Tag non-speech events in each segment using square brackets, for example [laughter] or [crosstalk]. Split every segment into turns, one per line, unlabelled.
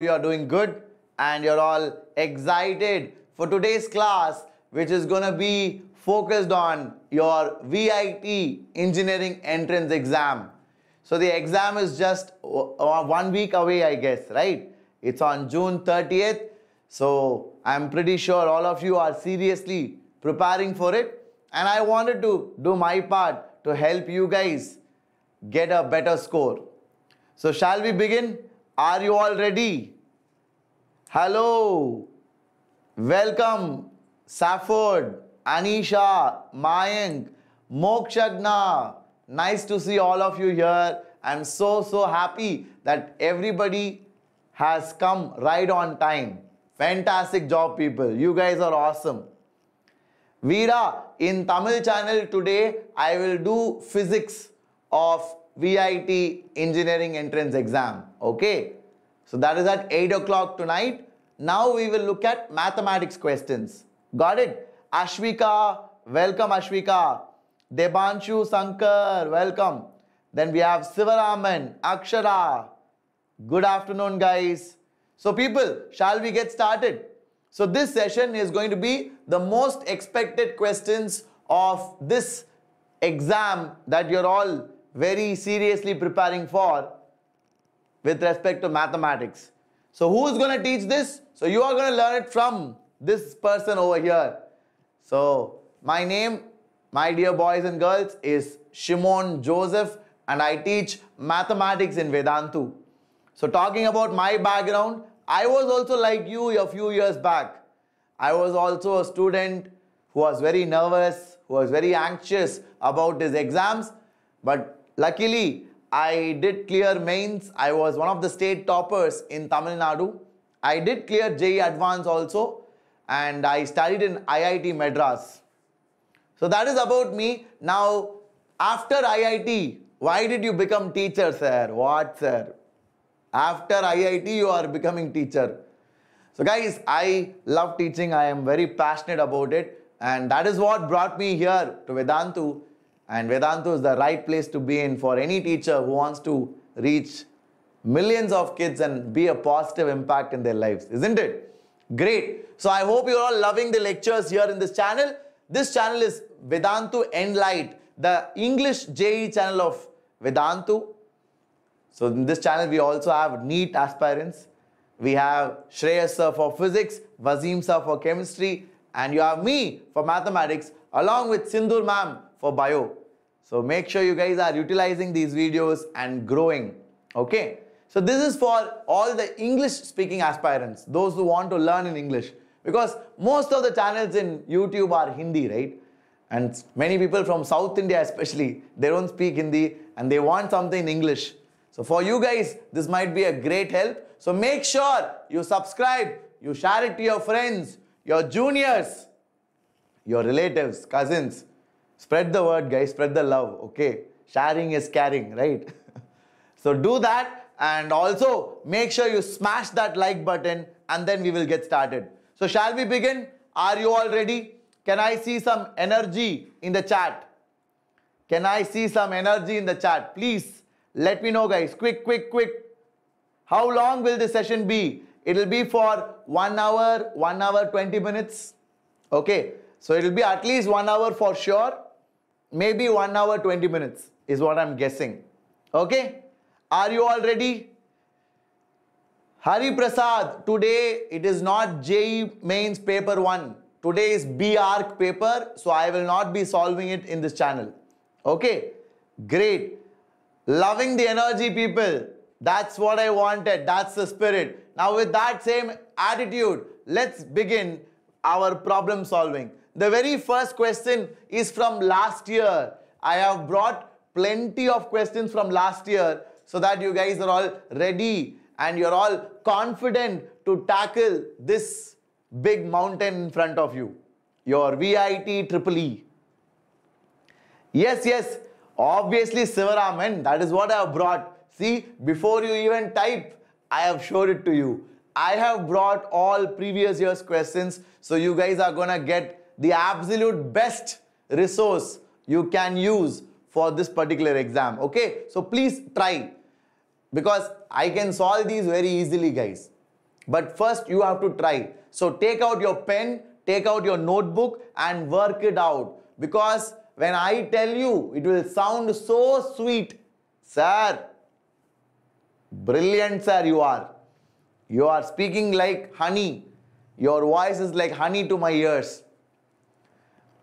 you are doing good and you're all excited for today's class, which is going to be focused on your VIT engineering entrance exam. So the exam is just one week away, I guess, right? It's on June 30th. So I'm pretty sure all of you are seriously preparing for it. And I wanted to do my part to help you guys get a better score. So shall we begin? Are you all ready? Hello. Welcome, Safford, Anisha, Mayank, Mokshagna. Nice to see all of you here. I'm so, so happy that everybody has come right on time. Fantastic job, people. You guys are awesome. Veera, in Tamil channel today, I will do physics of VIT engineering entrance exam. Okay. So that is at 8 o'clock tonight. Now we will look at mathematics questions. Got it? Ashwika, welcome Ashwika. Debanshu Sankar, welcome. Then we have Sivaraman, Akshara. Good afternoon, guys. So people, shall we get started? So this session is going to be the most expected questions of this exam that you're all very seriously preparing for with respect to mathematics. So who's going to teach this? So you are going to learn it from this person over here. So my name, my dear boys and girls, is Shimon Joseph and I teach mathematics in Vedantu. So talking about my background, I was also like you a few years back. I was also a student who was very nervous, who was very anxious about his exams. But luckily, I did clear mains. I was one of the state toppers in Tamil Nadu. I did clear JEE Advance also and I studied in IIT Madras. So that is about me. Now, after IIT, why did you become teacher, sir? What, sir? After IIT, you are becoming teacher. So guys, I love teaching. I am very passionate about it. And that is what brought me here to Vedantu and Vedantu is the right place to be in for any teacher who wants to reach millions of kids and be a positive impact in their lives, isn't it? Great. So I hope you're all loving the lectures here in this channel. This channel is Vedantu Enlite, the English JEE channel of Vedantu. So in this channel, we also have NEET aspirants. We have Shreyas sir for physics, Vaseem sir for chemistry, and you have me for mathematics, along with Sindhur ma'am for bio. So make sure you guys are utilizing these videos and growing. Okay. So this is for all the English speaking aspirants, those who want to learn in English. Because most of the channels in YouTube are Hindi, right? And many people from South India especially, they don't speak Hindi and they want something in English. So for you guys, this might be a great help. So make sure you subscribe, you share it to your friends, your juniors, your relatives, cousins, Spread the word, guys. Spread the love. Okay. Sharing is caring, right? [laughs] so do that and also make sure you smash that like button and then we will get started. So shall we begin? Are you all ready? Can I see some energy in the chat? Can I see some energy in the chat? Please let me know guys. Quick, quick, quick. How long will the session be? It will be for 1 hour, 1 hour 20 minutes. Okay. So it will be at least 1 hour for sure maybe 1 hour 20 minutes is what I'm guessing. Okay? Are you all ready? Hari Prasad, today it is not JEE mains paper 1. Today is B.Arch paper, so I will not be solving it in this channel. Okay? Great. Loving the energy people. That's what I wanted. That's the spirit. Now with that same attitude, let's begin our problem solving. The very first question is from last year. I have brought plenty of questions from last year so that you guys are all ready and you're all confident to tackle this big mountain in front of you. Your VIT Triple E. Yes, yes, obviously Sivaraman, that is what I have brought. See, before you even type, I have showed it to you. I have brought all previous year's questions, so you guys are gonna get the absolute best resource you can use for this particular exam. Okay, so please try because I can solve these very easily guys. But first you have to try. So take out your pen, take out your notebook and work it out. Because when I tell you, it will sound so sweet. Sir, brilliant sir you are. You are speaking like honey. Your voice is like honey to my ears.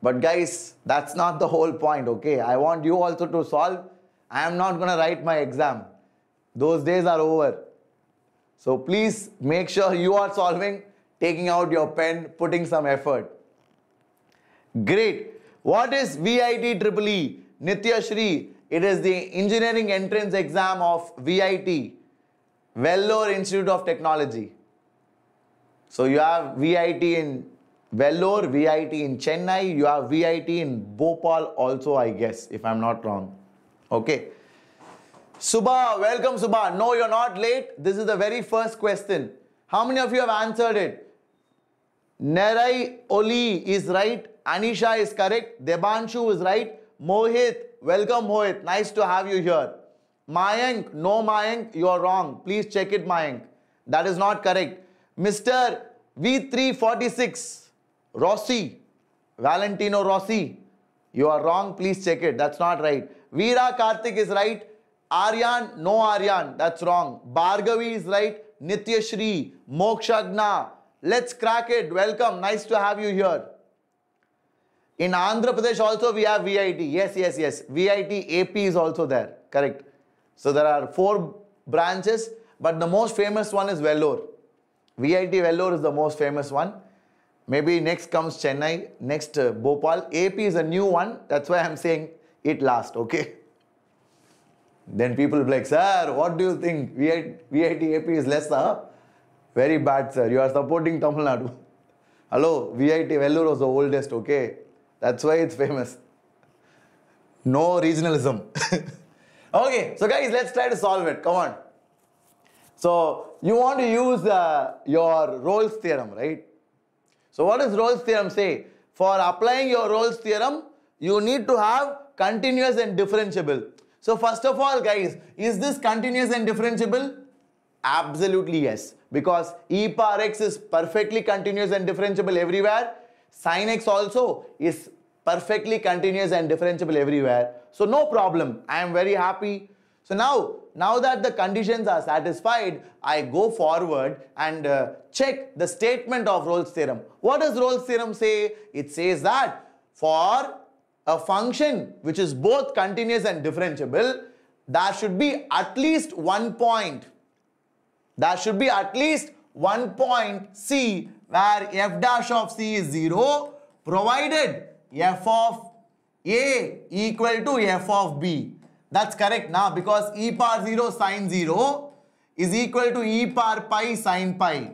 But guys, that's not the whole point, okay? I want you also to solve. I am not going to write my exam. Those days are over. So please make sure you are solving, taking out your pen, putting some effort. Great. What is VIT Triple E? Nitya Shri. It is the engineering entrance exam of VIT, Vellore Institute of Technology. So you have VIT in Vellore, VIT in Chennai, you have VIT in Bhopal also, I guess, if I'm not wrong. Okay. Subha, welcome Subha. No, you're not late. This is the very first question. How many of you have answered it? Nerai Oli is right. Anisha is correct. Debanshu is right. Mohit, welcome Mohit. Nice to have you here. Mayank, no Mayank, you're wrong. Please check it Mayank. That is not correct. Mr. V346, Rossi, Valentino Rossi. You are wrong. Please check it. That's not right. Veera Karthik is right. Aryan, no Aryan. That's wrong. Bhargavi is right. Nitya Nityashri, Mokshagna. Let's crack it. Welcome. Nice to have you here. In Andhra Pradesh also we have VIT. Yes, yes, yes. VIT AP is also there. Correct. So there are four branches, but the most famous one is Vellore. VIT Vellore is the most famous one. Maybe next comes Chennai, next uh, Bhopal. AP is a new one. That's why I'm saying it last, okay? Then people will be like, sir, what do you think? VIT, AP is less, huh? Very bad, sir. You are supporting Tamil Nadu. [laughs] Hello, VIT Vellore was the oldest, okay? That's why it's famous. No regionalism. [laughs] okay, so guys, let's try to solve it. Come on. So you want to use uh, your Rolle's theorem, right? So what does Rolle's theorem say? For applying your Rolle's theorem, you need to have continuous and differentiable. So first of all, guys, is this continuous and differentiable? Absolutely yes. Because e power x is perfectly continuous and differentiable everywhere. Sin x also is perfectly continuous and differentiable everywhere. So no problem. I am very happy. So now, now that the conditions are satisfied, I go forward and uh, check the statement of Rolle's theorem. What does Rolle's theorem say? It says that for a function which is both continuous and differentiable, there should be at least one point. There should be at least one point C where f dash of C is 0 provided f of A equal to f of B. That's correct now because e power 0 sine 0 is equal to e power pi sine pi.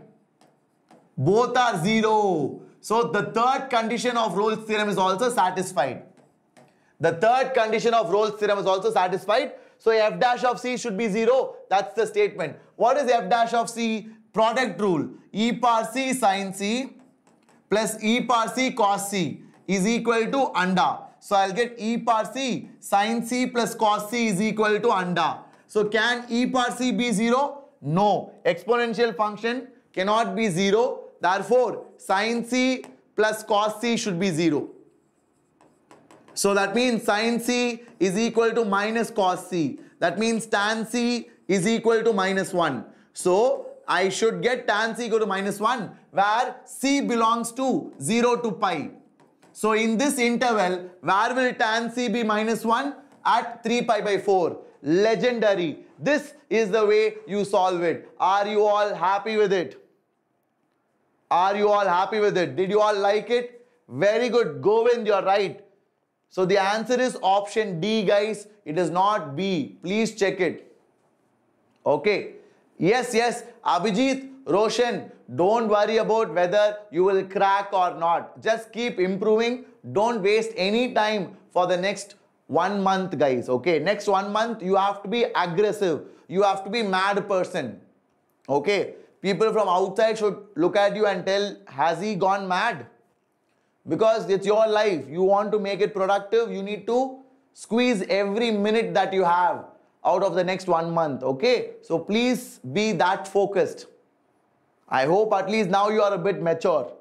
Both are 0. So the third condition of Rolle's theorem is also satisfied. The third condition of Rolle's theorem is also satisfied. So f dash of c should be 0. That's the statement. What is f dash of c? Product rule. e power c sine c plus e power c cos c is equal to under. So I'll get e power c sin c plus cos c is equal to under. So can e power c be 0? No. Exponential function cannot be 0. Therefore, sin c plus cos c should be 0. So that means sin c is equal to minus cos c. That means tan c is equal to minus 1. So I should get tan c equal to minus 1 where c belongs to 0 to pi. So in this interval, where will tan c be minus 1? At 3 pi by 4. Legendary. This is the way you solve it. Are you all happy with it? Are you all happy with it? Did you all like it? Very good. Govind, you're right. So the answer is option D, guys. It is not B. Please check it. Okay. Yes, yes. Abhijit, Roshan, don't worry about whether you will crack or not. Just keep improving. Don't waste any time for the next one month, guys. Okay. Next one month, you have to be aggressive. You have to be mad person. Okay. People from outside should look at you and tell, has he gone mad? because it's your life. You want to make it productive. You need to squeeze every minute that you have out of the next one month. Okay. So please be that focused. I hope at least now you are a bit mature.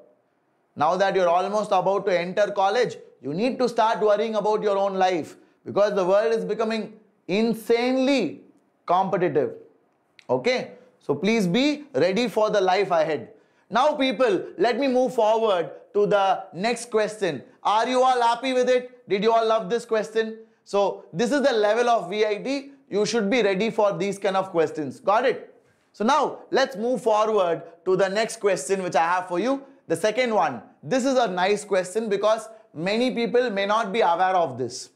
Now that you're almost about to enter college, you need to start worrying about your own life because the world is becoming insanely competitive. Okay? So please be ready for the life ahead. Now, people, let me move forward to the next question. Are you all happy with it? Did you all love this question? So, this is the level of VIT. You should be ready for these kind of questions. Got it? So, now let's move forward to the next question which I have for you. The second one. This is a nice question because many people may not be aware of this.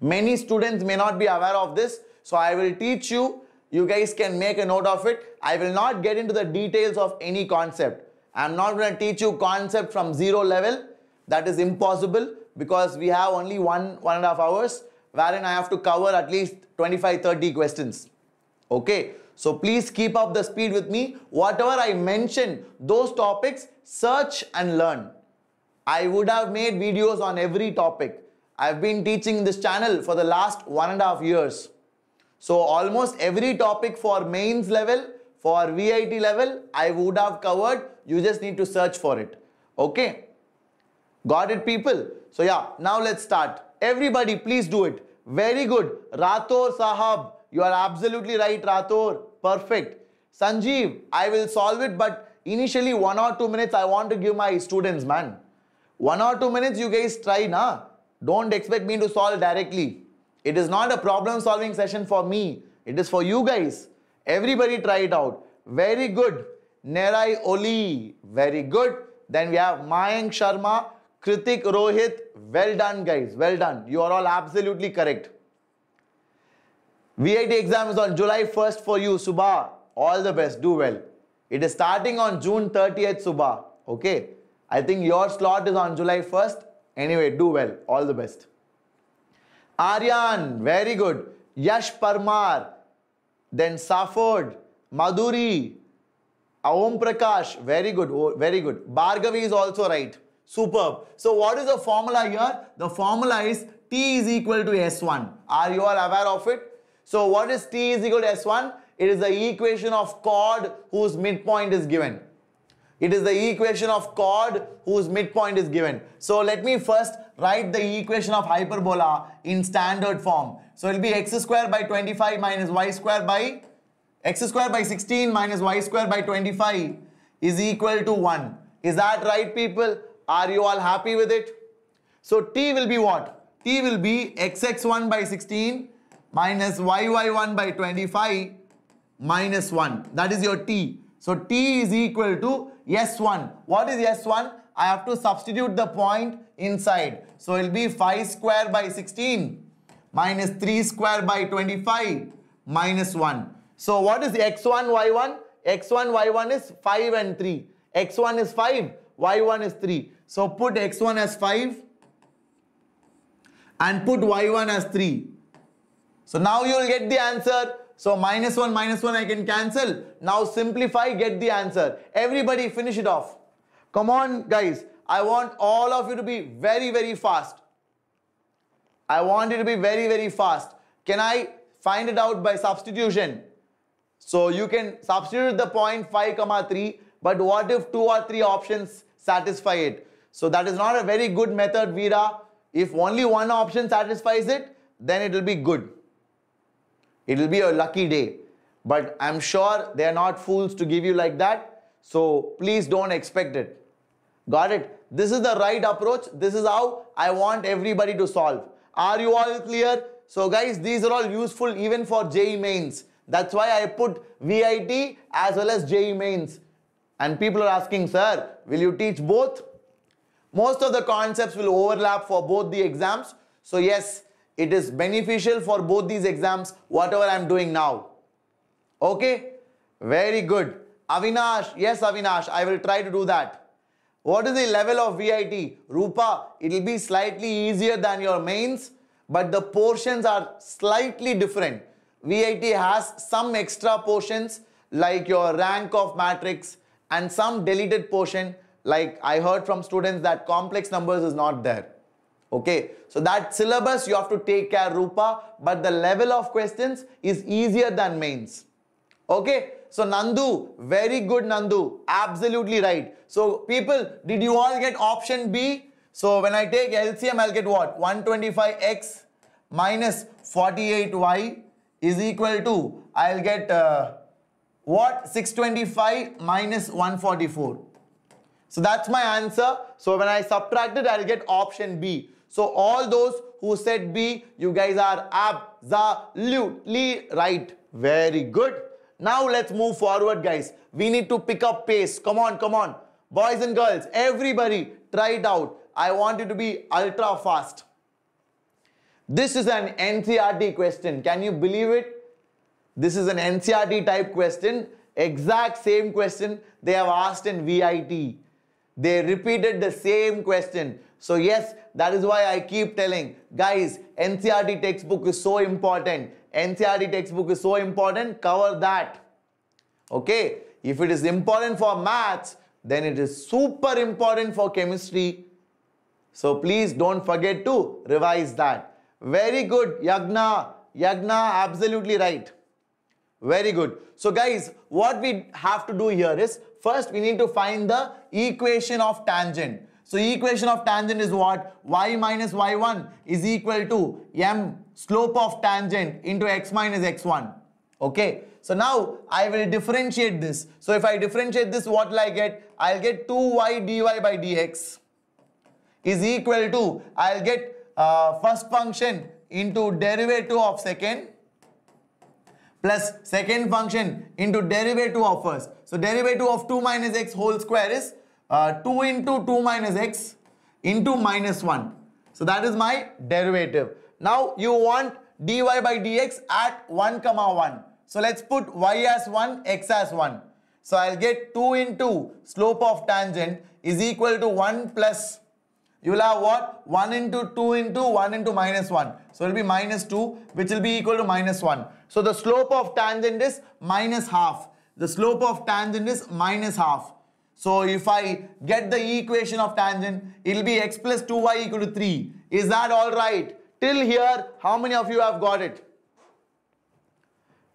Many students may not be aware of this. So, I will teach you you guys can make a note of it. I will not get into the details of any concept. I'm not going to teach you concept from zero level. That is impossible because we have only one, one and a half hours wherein I have to cover at least 25, 30 questions. Okay. So please keep up the speed with me. Whatever I mention, those topics, search and learn. I would have made videos on every topic. I've been teaching this channel for the last one and a half years. So almost every topic for mains level, for VIT level, I would have covered. You just need to search for it. Okay. Got it people? So yeah, now let's start. Everybody please do it. Very good. Rathor Sahab, you are absolutely right Rathor. Perfect. Sanjeev, I will solve it but initially one or two minutes I want to give my students man. One or two minutes you guys try na. Don't expect me to solve directly. It is not a problem solving session for me. It is for you guys. Everybody try it out. Very good. Nerai Oli. Very good. Then we have Mayank Sharma, Kritik Rohit. Well done guys. Well done. You are all absolutely correct. VIT exam is on July 1st for you, Subha. All the best. Do well. It is starting on June 30th, Subha. Okay. I think your slot is on July 1st. Anyway, do well. All the best. Aryan, very good. Yash Parmar, then Safford, Madhuri, Om Prakash, very good, oh, very good. Bhargavi is also right. Superb. So what is the formula here? The formula is T is equal to S1. Are you all aware of it? So what is T is equal to S1? It is the equation of chord whose midpoint is given. It is the equation of chord whose midpoint is given. So let me first write the equation of hyperbola in standard form. So it will be x square by 25 minus y square by x square by 16 minus y square by 25 is equal to 1. Is that right people? Are you all happy with it? So t will be what? t will be xx1 by 16 minus yy1 by 25 minus 1. That is your t. So t is equal to s1. What is s1? I have to substitute the point inside. So it will be 5 square by 16 minus 3 square by 25 minus 1. So what is x1, y1? x1, y1 is 5 and 3. x1 is 5, y1 is 3. So put x1 as 5 and put y1 as 3. So now you will get the answer. So minus 1, minus 1 I can cancel. Now simplify, get the answer. Everybody finish it off. Come on guys. I want all of you to be very, very fast. I want you to be very, very fast. Can I find it out by substitution? So you can substitute the point 5 comma 3 but what if two or three options satisfy it? So that is not a very good method Veera. If only one option satisfies it then it will be good. It will be a lucky day. But I'm sure they are not fools to give you like that. So please don't expect it. Got it? This is the right approach. This is how I want everybody to solve. Are you all clear? So guys, these are all useful even for JEE mains. That's why I put VIT as well as JEE mains. And people are asking, sir, will you teach both? Most of the concepts will overlap for both the exams. So yes, it is beneficial for both these exams, whatever I'm doing now. Okay? Very good. Avinash, yes Avinash, I will try to do that. What is the level of VIT? Rupa, it will be slightly easier than your mains, but the portions are slightly different. VIT has some extra portions like your rank of matrix and some deleted portion like I heard from students that complex numbers is not there. Okay, so that syllabus you have to take care Rupa, but the level of questions is easier than mains. Okay, So Nandu, very good Nandu. Absolutely right. So people, did you all get option B? So when I take LCM, I'll get what? 125x minus 48y is equal to, I'll get uh, what? 625 minus 144. So that's my answer. So when I subtract it, I'll get option B. So all those who said B, you guys are absolutely right. Very good. Now let's move forward guys. We need to pick up pace. Come on, come on. Boys and girls, everybody try it out. I want you to be ultra fast. This is an NCERT question. Can you believe it? This is an NCERT type question. Exact same question they have asked in VIT. They repeated the same question. So yes, that is why I keep telling, guys, NCERT textbook is so important. NCERT textbook is so important, cover that. Okay, if it is important for maths, then it is super important for chemistry. So please don't forget to revise that. Very good, Yagna. Yagna, absolutely right. Very good. So guys, what we have to do here is, first we need to find the equation of tangent. So equation of tangent is what? y minus y1 is equal to m slope of tangent into x minus x1. Okay. So now I will differentiate this. So if I differentiate this, what will I get? I'll get 2y dy by dx is equal to, I'll get uh, first function into derivative of second plus second function into derivative of first. So derivative of 2 minus x whole square is uh, 2 into 2 minus x into minus 1. So that is my derivative. Now you want dy by dx at 1 comma 1. So let's put y as 1, x as 1. So I'll get 2 into slope of tangent is equal to 1 plus, you will have what? 1 into 2 into 1 into minus 1. So it will be minus 2 which will be equal to minus 1. So the slope of tangent is minus half. The slope of tangent is minus half. So if I get the equation of tangent, it will be x plus 2y equal to 3. Is that all right? Till here, how many of you have got it?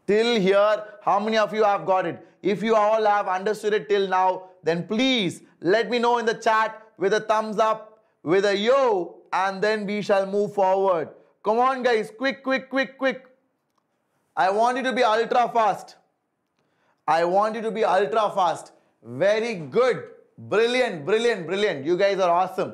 Till here, how many of you have got it? If you all have understood it till now, then please let me know in the chat with a thumbs up, with a yo, and then we shall move forward. Come on guys, quick, quick, quick, quick. I want you to be ultra fast. I want you to be ultra fast. Very good. Brilliant, brilliant, brilliant. You guys are awesome.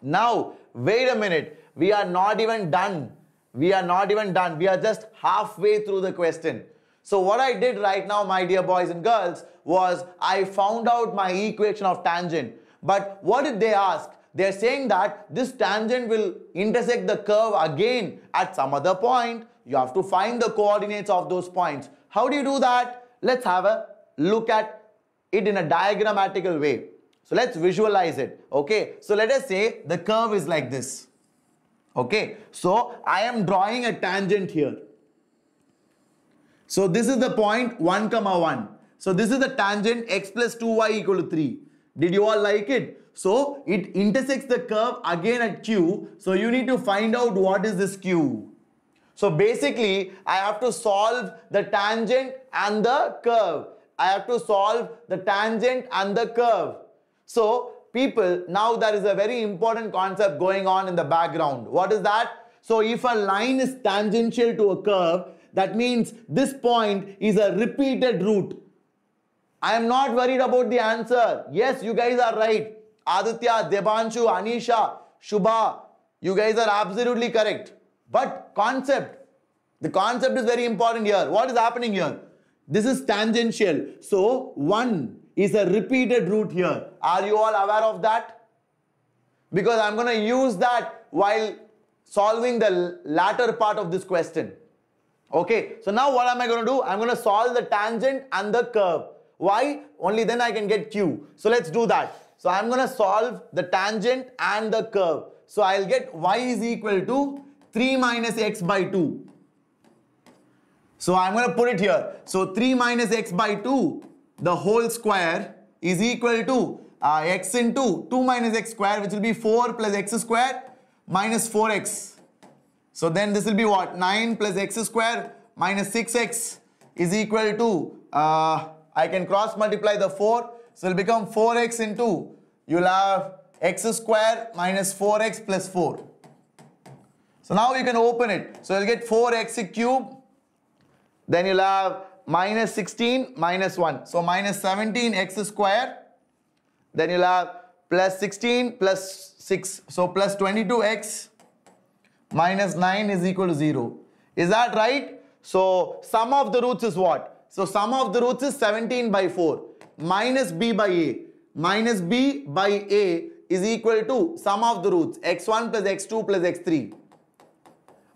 Now, wait a minute. We are not even done. We are not even done. We are just halfway through the question. So what I did right now, my dear boys and girls, was I found out my equation of tangent. But what did they ask? They're saying that this tangent will intersect the curve again at some other point. You have to find the coordinates of those points. How do you do that? Let's have a look at it in a diagrammatical way. So let's visualize it. Okay. So let us say the curve is like this. Okay. So I am drawing a tangent here. So this is the point 1 comma 1. So this is the tangent x plus 2y equal to 3. Did you all like it? So it intersects the curve again at Q. So you need to find out what is this Q. So basically I have to solve the tangent and the curve. I have to solve the tangent and the curve. So people, now there is a very important concept going on in the background. What is that? So if a line is tangential to a curve, that means this point is a repeated root. I am not worried about the answer. Yes, you guys are right. Aditya, Debanshu, Anisha, Shubha, you guys are absolutely correct. But concept, the concept is very important here. What is happening here? This is tangential. So 1 is a repeated root here. Are you all aware of that? Because I'm going to use that while solving the latter part of this question. Okay, so now what am I going to do? I'm going to solve the tangent and the curve. Why? Only then I can get Q. So let's do that. So I'm going to solve the tangent and the curve. So I'll get y is equal to 3 minus x by 2. So I'm going to put it here. So 3 minus x by 2, the whole square is equal to uh, x into 2 minus x square which will be 4 plus x square minus 4x. So then this will be what? 9 plus x square minus 6x is equal to uh, I can cross multiply the 4. So it'll become 4x into, you'll have x square minus 4x plus 4. So now you can open it. So you'll get 4x cube. Then you'll have minus 16 minus 1. So minus 17x square. Then you'll have plus 16 plus 6. So plus 22x minus 9 is equal to 0. Is that right? So sum of the roots is what? So sum of the roots is 17 by 4 minus b by a. Minus b by a is equal to sum of the roots x1 plus x2 plus x3.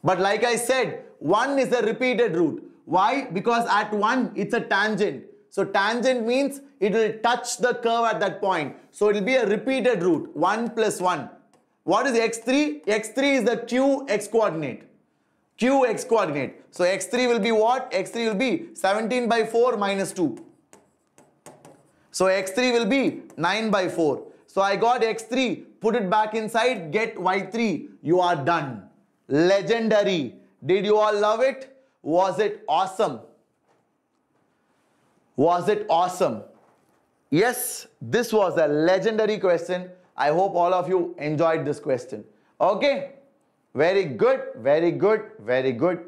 But like I said, 1 is a repeated root. Why? Because at 1 it's a tangent. So tangent means it will touch the curve at that point. So it will be a repeated root 1 plus 1. What is x3? x3 is the q x coordinate. q x coordinate. So x3 will be what? x3 will be 17 by 4 minus 2. So x3 will be 9 by 4. So I got x3, put it back inside, get y3. You are done. Legendary. Did you all love it? Was it awesome? Was it awesome? Yes, this was a legendary question. I hope all of you enjoyed this question. Okay, very good, very good, very good.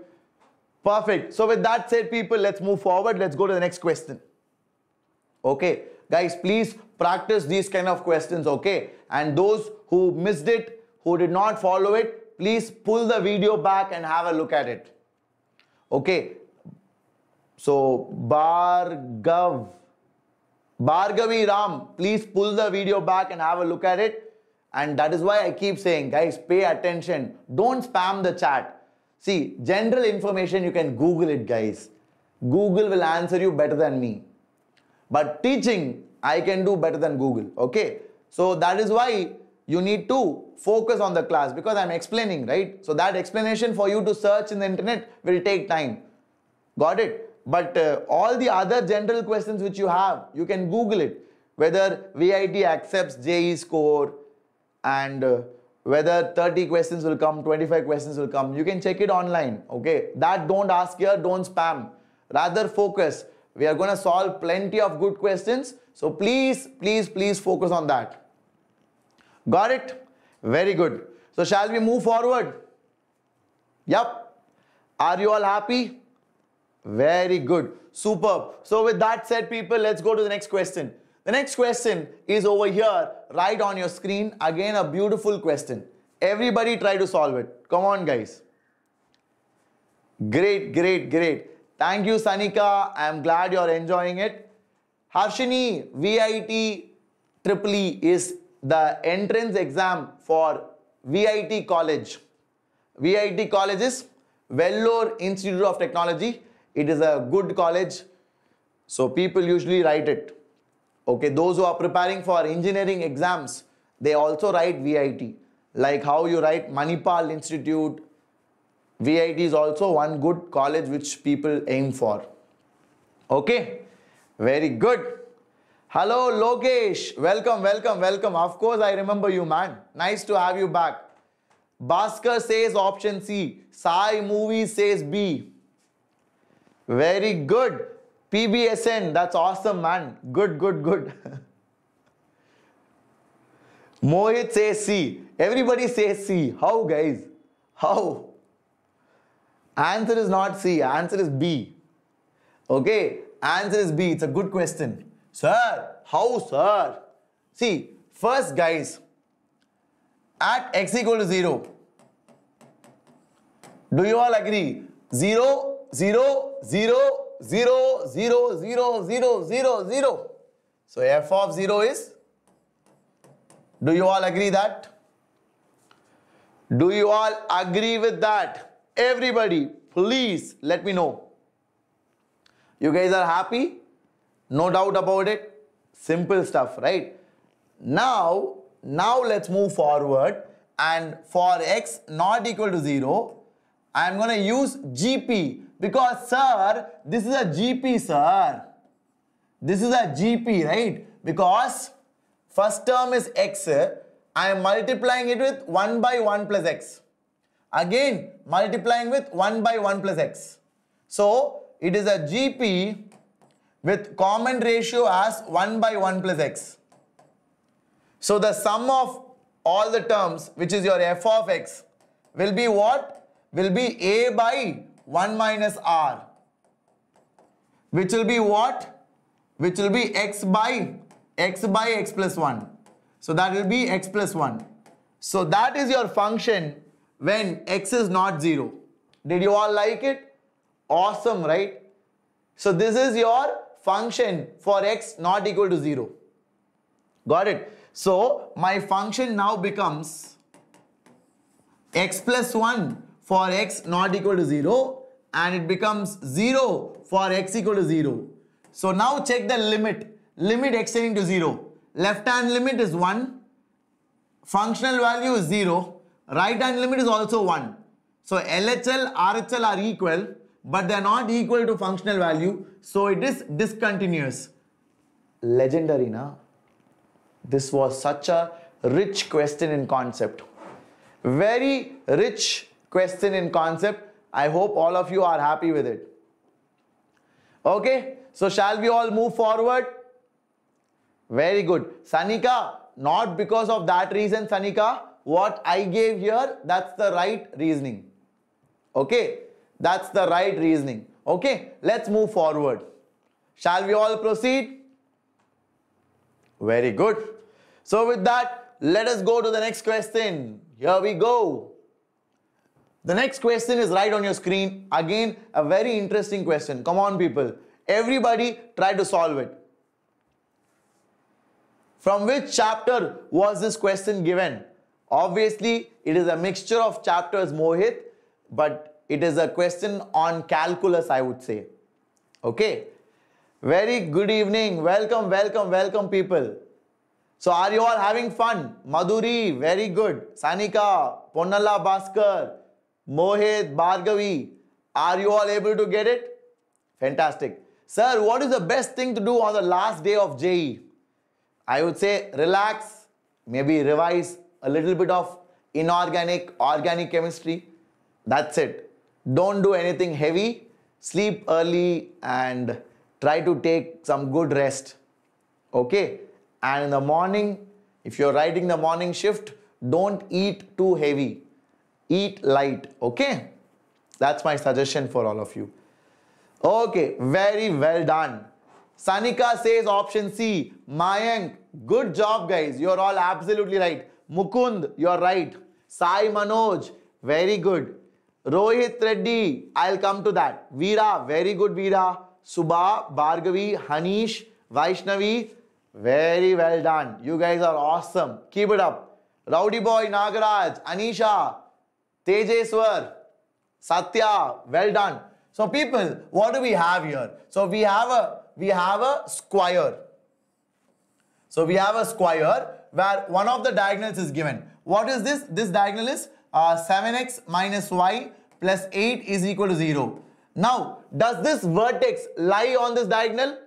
Perfect. So with that said, people, let's move forward. Let's go to the next question. Okay, guys, please practice these kind of questions, okay? And those who missed it, who did not follow it, please pull the video back and have a look at it. Okay, so Bhargav, Bhargavi Ram, please pull the video back and have a look at it. And that is why I keep saying, guys, pay attention. Don't spam the chat. See, general information, you can Google it, guys. Google will answer you better than me. But teaching, I can do better than Google. Okay. So that is why you need to focus on the class because I'm explaining, right? So that explanation for you to search in the internet will take time. Got it? But uh, all the other general questions which you have, you can Google it. Whether VIT accepts JEE score and uh, whether 30 questions will come, 25 questions will come. You can check it online. Okay. That don't ask here, don't spam. Rather focus. We are going to solve plenty of good questions. So please, please, please focus on that. Got it? Very good. So shall we move forward? Yep. Are you all happy? Very good. Superb. So with that said, people, let's go to the next question. The next question is over here, right on your screen. Again, a beautiful question. Everybody try to solve it. Come on, guys. Great, great, great. Thank you, Sanika. I am glad you're enjoying it. Harshini, VIT Triple E is the entrance exam for VIT College. VIT College is Vellore Institute of Technology. It is a good college. So people usually write it. Okay, those who are preparing for engineering exams, they also write VIT. Like how you write Manipal Institute. VIT is also one good college which people aim for. Okay, very good. Hello, Lokesh. Welcome, welcome, welcome. Of course, I remember you, man. Nice to have you back. Bhaskar says option C. Sai Movie says B. Very good. PBSN, that's awesome, man. Good, good, good. [laughs] Mohit says C. Everybody says C. How, guys? How? Answer is not C. Answer is B. Okay? Answer is B. It's a good question. Sir, how sir? See, first guys, at x equal to 0, do you all agree? 0, 0, 0, 0, 0, 0, 0, 0, 0. So f of 0 is? Do you all agree that? Do you all agree with that? Everybody, please let me know. You guys are happy? No doubt about it. Simple stuff, right? Now, now let's move forward and for x not equal to 0, I'm going to use GP because sir, this is a GP sir. This is a GP, right? Because first term is x, I am multiplying it with 1 by 1 plus x. Again, multiplying with 1 by 1 plus x. So, it is a GP with common ratio as 1 by 1 plus x. So the sum of all the terms, which is your f of x, will be what? Will be a by 1 minus r. Which will be what? Which will be x by x by x plus 1. So that will be x plus 1. So that is your function when x is not 0. Did you all like it? Awesome, right? So this is your function for x not equal to 0. Got it? So my function now becomes x plus 1 for x not equal to 0 and it becomes 0 for x equal to 0. So now check the limit. Limit extending to 0. Left hand limit is 1. Functional value is 0. Right hand limit is also 1. So LHL, RHL are equal but they are not equal to functional value. So it is discontinuous. Legendary, na? This was such a rich question in concept. Very rich question in concept. I hope all of you are happy with it. Okay, so shall we all move forward? Very good. Sanika, not because of that reason, Sanika. What I gave here, that's the right reasoning. Okay, that's the right reasoning. Okay, let's move forward. Shall we all proceed? Very good. So with that, let us go to the next question. Here we go. The next question is right on your screen. Again, a very interesting question. Come on, people. Everybody try to solve it. From which chapter was this question given? Obviously, it is a mixture of chapters, Mohit, but it is a question on calculus, I would say. Okay. Very good evening. Welcome, welcome, welcome, people. So, are you all having fun? Madhuri, very good. Sanika, Ponnala Bhaskar, Mohit, Bhargavi, are you all able to get it? Fantastic. Sir, what is the best thing to do on the last day of JEE? I would say relax, maybe revise a little bit of inorganic, organic chemistry. That's it. Don't do anything heavy. Sleep early and try to take some good rest. Okay? And in the morning, if you're riding the morning shift, don't eat too heavy. Eat light. Okay? That's my suggestion for all of you. Okay, very well done. Sanika says option C. Mayank, good job guys. You're all absolutely right. Mukund, you're right. Sai Manoj, very good. Rohit Reddy, I'll come to that. Veera, very good Veera. Subha, Bhargavi, Hanish, Vaishnavi, very well done. You guys are awesome. Keep it up. Rowdy Boy, Nagaraj, Anisha, Tejeswar, Satya, well done. So people, what do we have here? So we have a we have a square. So we have a square where one of the diagonals is given. What is this? This diagonal is uh, 7x minus y plus 8 is equal to 0. Now, does this vertex lie on this diagonal?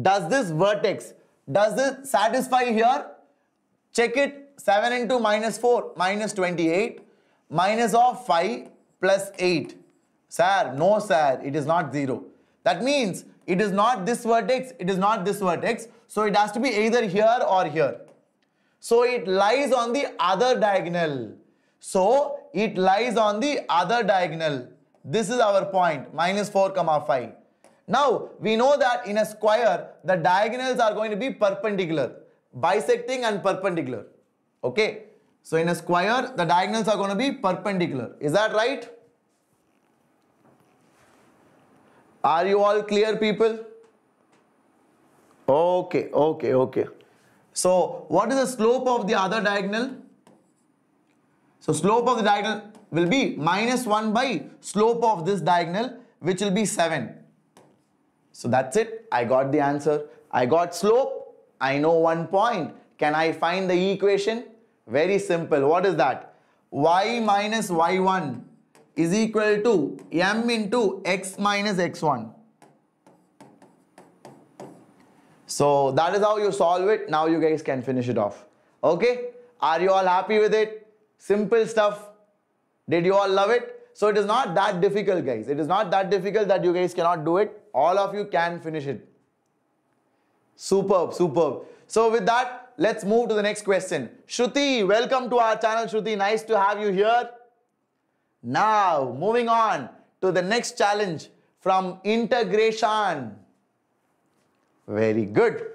Does this vertex, does this satisfy here? Check it, 7 into minus 4 minus 28 minus of 5 plus 8 Sir, no sir, it is not 0. That means it is not this vertex, it is not this vertex. So it has to be either here or here. So it lies on the other diagonal. So it lies on the other diagonal. This is our point, minus 4 comma 5. Now we know that in a square, the diagonals are going to be perpendicular, bisecting and perpendicular. Okay. So in a square, the diagonals are going to be perpendicular. Is that right? Are you all clear, people? Okay, okay, okay. So, what is the slope of the other diagonal? So, slope of the diagonal will be minus 1 by slope of this diagonal, which will be 7. So, that's it. I got the answer. I got slope. I know one point. Can I find the equation? Very simple. What is that? y minus y1 is equal to m into x minus x1. So that is how you solve it. Now you guys can finish it off. Okay? Are you all happy with it? Simple stuff. Did you all love it? So it is not that difficult, guys. It is not that difficult that you guys cannot do it. All of you can finish it. Superb, superb. So with that, let's move to the next question. Shruti, welcome to our channel, Shruti. Nice to have you here. Now, moving on to the next challenge from integration. Very good.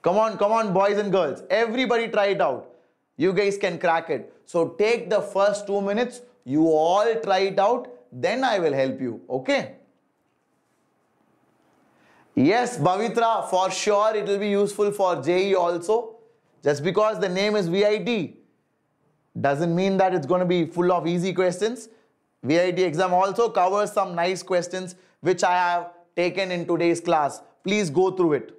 Come on, come on, boys and girls. Everybody try it out. You guys can crack it. So take the first two minutes. You all try it out. Then I will help you. Okay? Yes, Bhavitra, for sure it will be useful for JEE also. Just because the name is VIT doesn't mean that it's going to be full of easy questions. VIT exam also covers some nice questions which I have taken in today's class. Please go through it.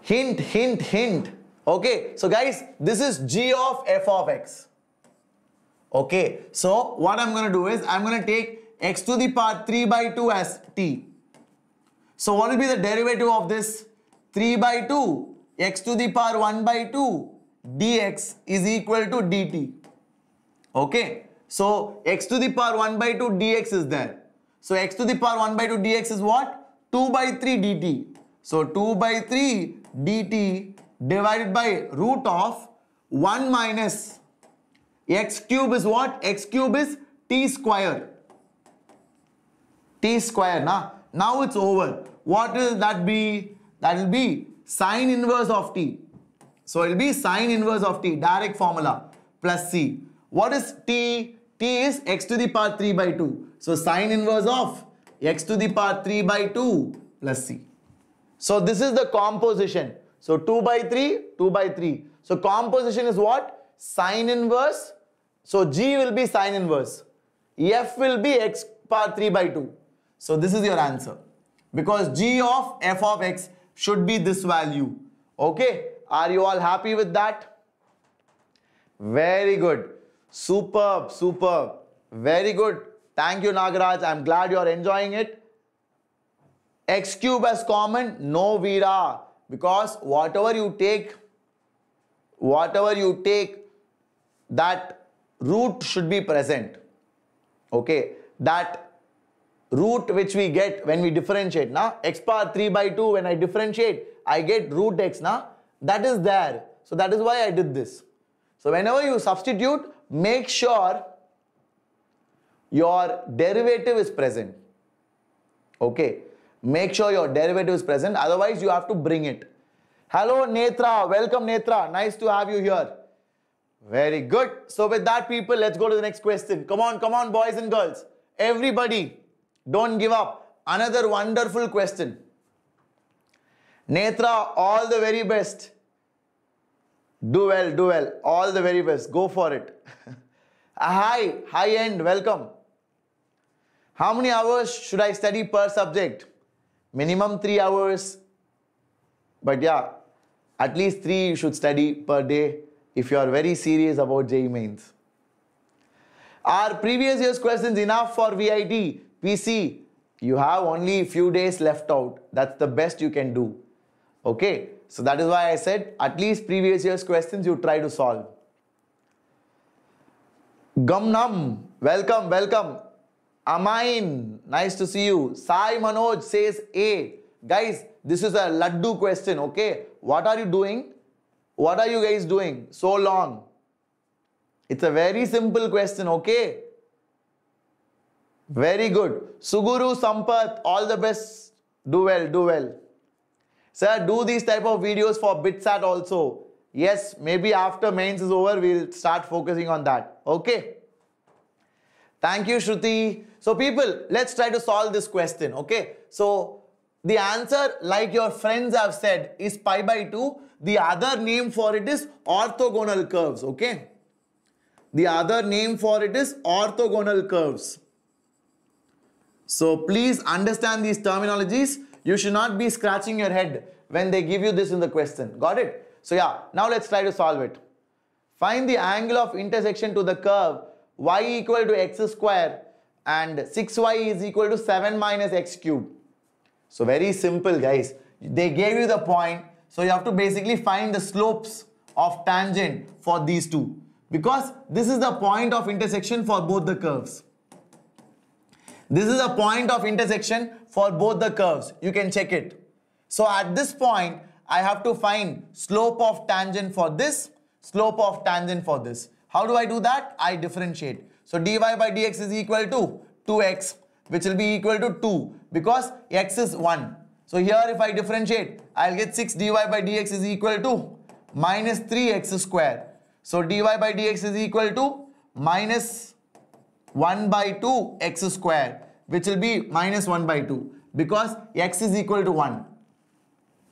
Hint, hint, hint. Okay, so guys, this is g of f of x. Okay, so what I'm going to do is I'm going to take x to the power 3 by 2 as t. So what will be the derivative of this? 3 by 2 x to the power 1 by 2 dx is equal to dt. Okay, so x to the power 1 by 2 dx is there. So x to the power 1 by 2 dx is what? 2 by 3 dt. So 2 by 3 dt divided by root of 1 minus x cube is what? x cube is t square t square. Now, now it's over. What will that be? That will be sine inverse of t. So it will be sine inverse of t, direct formula, plus c. What is t? t is x to the power 3 by 2. So sine inverse of x to the power 3 by 2 plus c. So this is the composition. So 2 by 3, 2 by 3. So composition is what? Sine inverse. So g will be sine inverse. f will be x power 3 by 2. So this is your answer. Because g of f of x should be this value. Okay. Are you all happy with that? Very good. Superb, superb. Very good. Thank you, Nagaraj. I'm glad you're enjoying it. X cube as common, no Veera. Because whatever you take, whatever you take, that root should be present. Okay. That root which we get when we differentiate now x power 3 by 2 when I differentiate I get root x now that is there. So that is why I did this. So whenever you substitute make sure your derivative is present. Okay make sure your derivative is present otherwise you have to bring it hello Netra welcome Netra nice to have you here very good so with that people let's go to the next question come on come on boys and girls everybody don't give up. Another wonderful question. Netra, all the very best. Do well, do well. All the very best. Go for it. [laughs] Hi, high end, welcome. How many hours should I study per subject? Minimum three hours. But yeah, at least three you should study per day if you are very serious about JEE mains. Are previous year's questions enough for VIT? PC, you have only few days left out. That's the best you can do. Okay, so that is why I said at least previous year's questions you try to solve. Gumnam, welcome, welcome. Amain, nice to see you. Sai Manoj says A. Guys, this is a laddu question, okay? What are you doing? What are you guys doing so long? It's a very simple question, okay? Very good. Suguru Sampath, all the best. Do well, do well. Sir, do these type of videos for BITSAT also. Yes, maybe after mains is over, we'll start focusing on that. Okay. Thank you, Shruti. So people, let's try to solve this question. Okay. So the answer, like your friends have said, is pi by 2. The other name for it is orthogonal curves. Okay. The other name for it is orthogonal curves. So please understand these terminologies. You should not be scratching your head when they give you this in the question. Got it? So yeah, now let's try to solve it. Find the angle of intersection to the curve y equal to x square and 6y is equal to 7 minus x cube. So very simple guys. They gave you the point. So you have to basically find the slopes of tangent for these two. Because this is the point of intersection for both the curves. This is a point of intersection for both the curves. You can check it. So at this point, I have to find slope of tangent for this, slope of tangent for this. How do I do that? I differentiate. So dy by dx is equal to 2x, which will be equal to 2 because x is 1. So here if I differentiate, I'll get 6 dy by dx is equal to minus 3x square. So dy by dx is equal to minus 1 by 2 x square which will be minus 1 by 2 because x is equal to 1.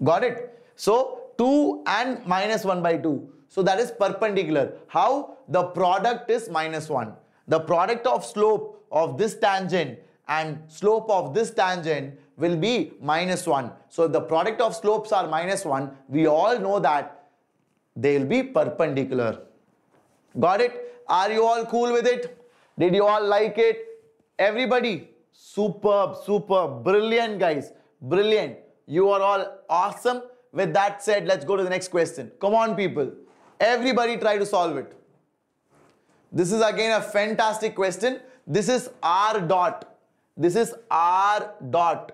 Got it? So 2 and minus 1 by 2. So that is perpendicular. How? The product is minus 1. The product of slope of this tangent and slope of this tangent will be minus 1. So the product of slopes are minus 1. We all know that they will be perpendicular. Got it? Are you all cool with it? Did you all like it? Everybody, superb, superb, brilliant guys, brilliant. You are all awesome. With that said, let's go to the next question. Come on people, everybody try to solve it. This is again a fantastic question. This is R dot. This is R dot.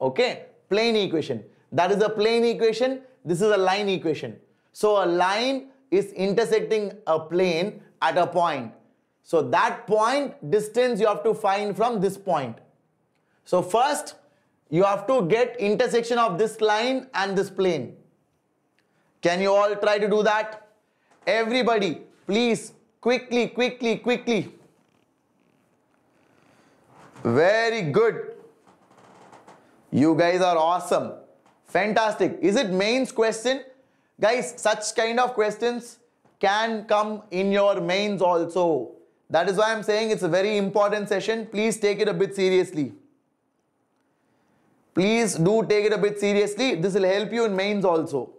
Okay, plane equation. That is a plane equation. This is a line equation. So a line is intersecting a plane at a point. So that point distance you have to find from this point. So first you have to get intersection of this line and this plane. Can you all try to do that? Everybody, please, quickly, quickly, quickly. Very good. You guys are awesome. Fantastic. Is it mains question? Guys, such kind of questions can come in your mains also. That is why I'm saying it's a very important session. Please take it a bit seriously. Please do take it a bit seriously. This will help you in mains also.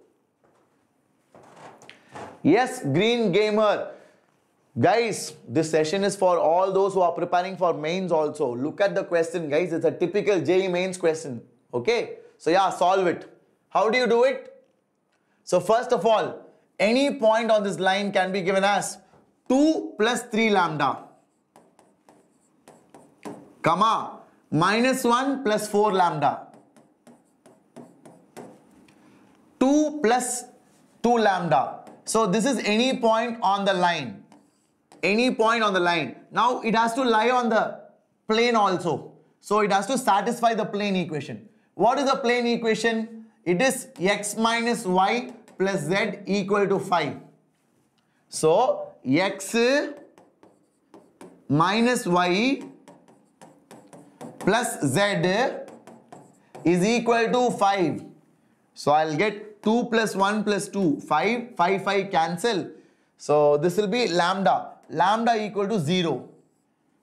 Yes, Green Gamer. Guys, this session is for all those who are preparing for mains also. Look at the question, guys. It's a typical JEE mains question. Okay. So yeah, solve it. How do you do it? So first of all, any point on this line can be given as 2 plus 3 lambda comma minus 1 plus 4 lambda 2 plus 2 lambda so this is any point on the line. Any point on the line. Now it has to lie on the plane also. So it has to satisfy the plane equation. What is the plane equation? It is x minus y plus z equal to 5 so x minus y plus z is equal to 5. So I'll get 2 plus 1 plus 2, 5, 5, 5 cancel. So this will be lambda, lambda equal to 0.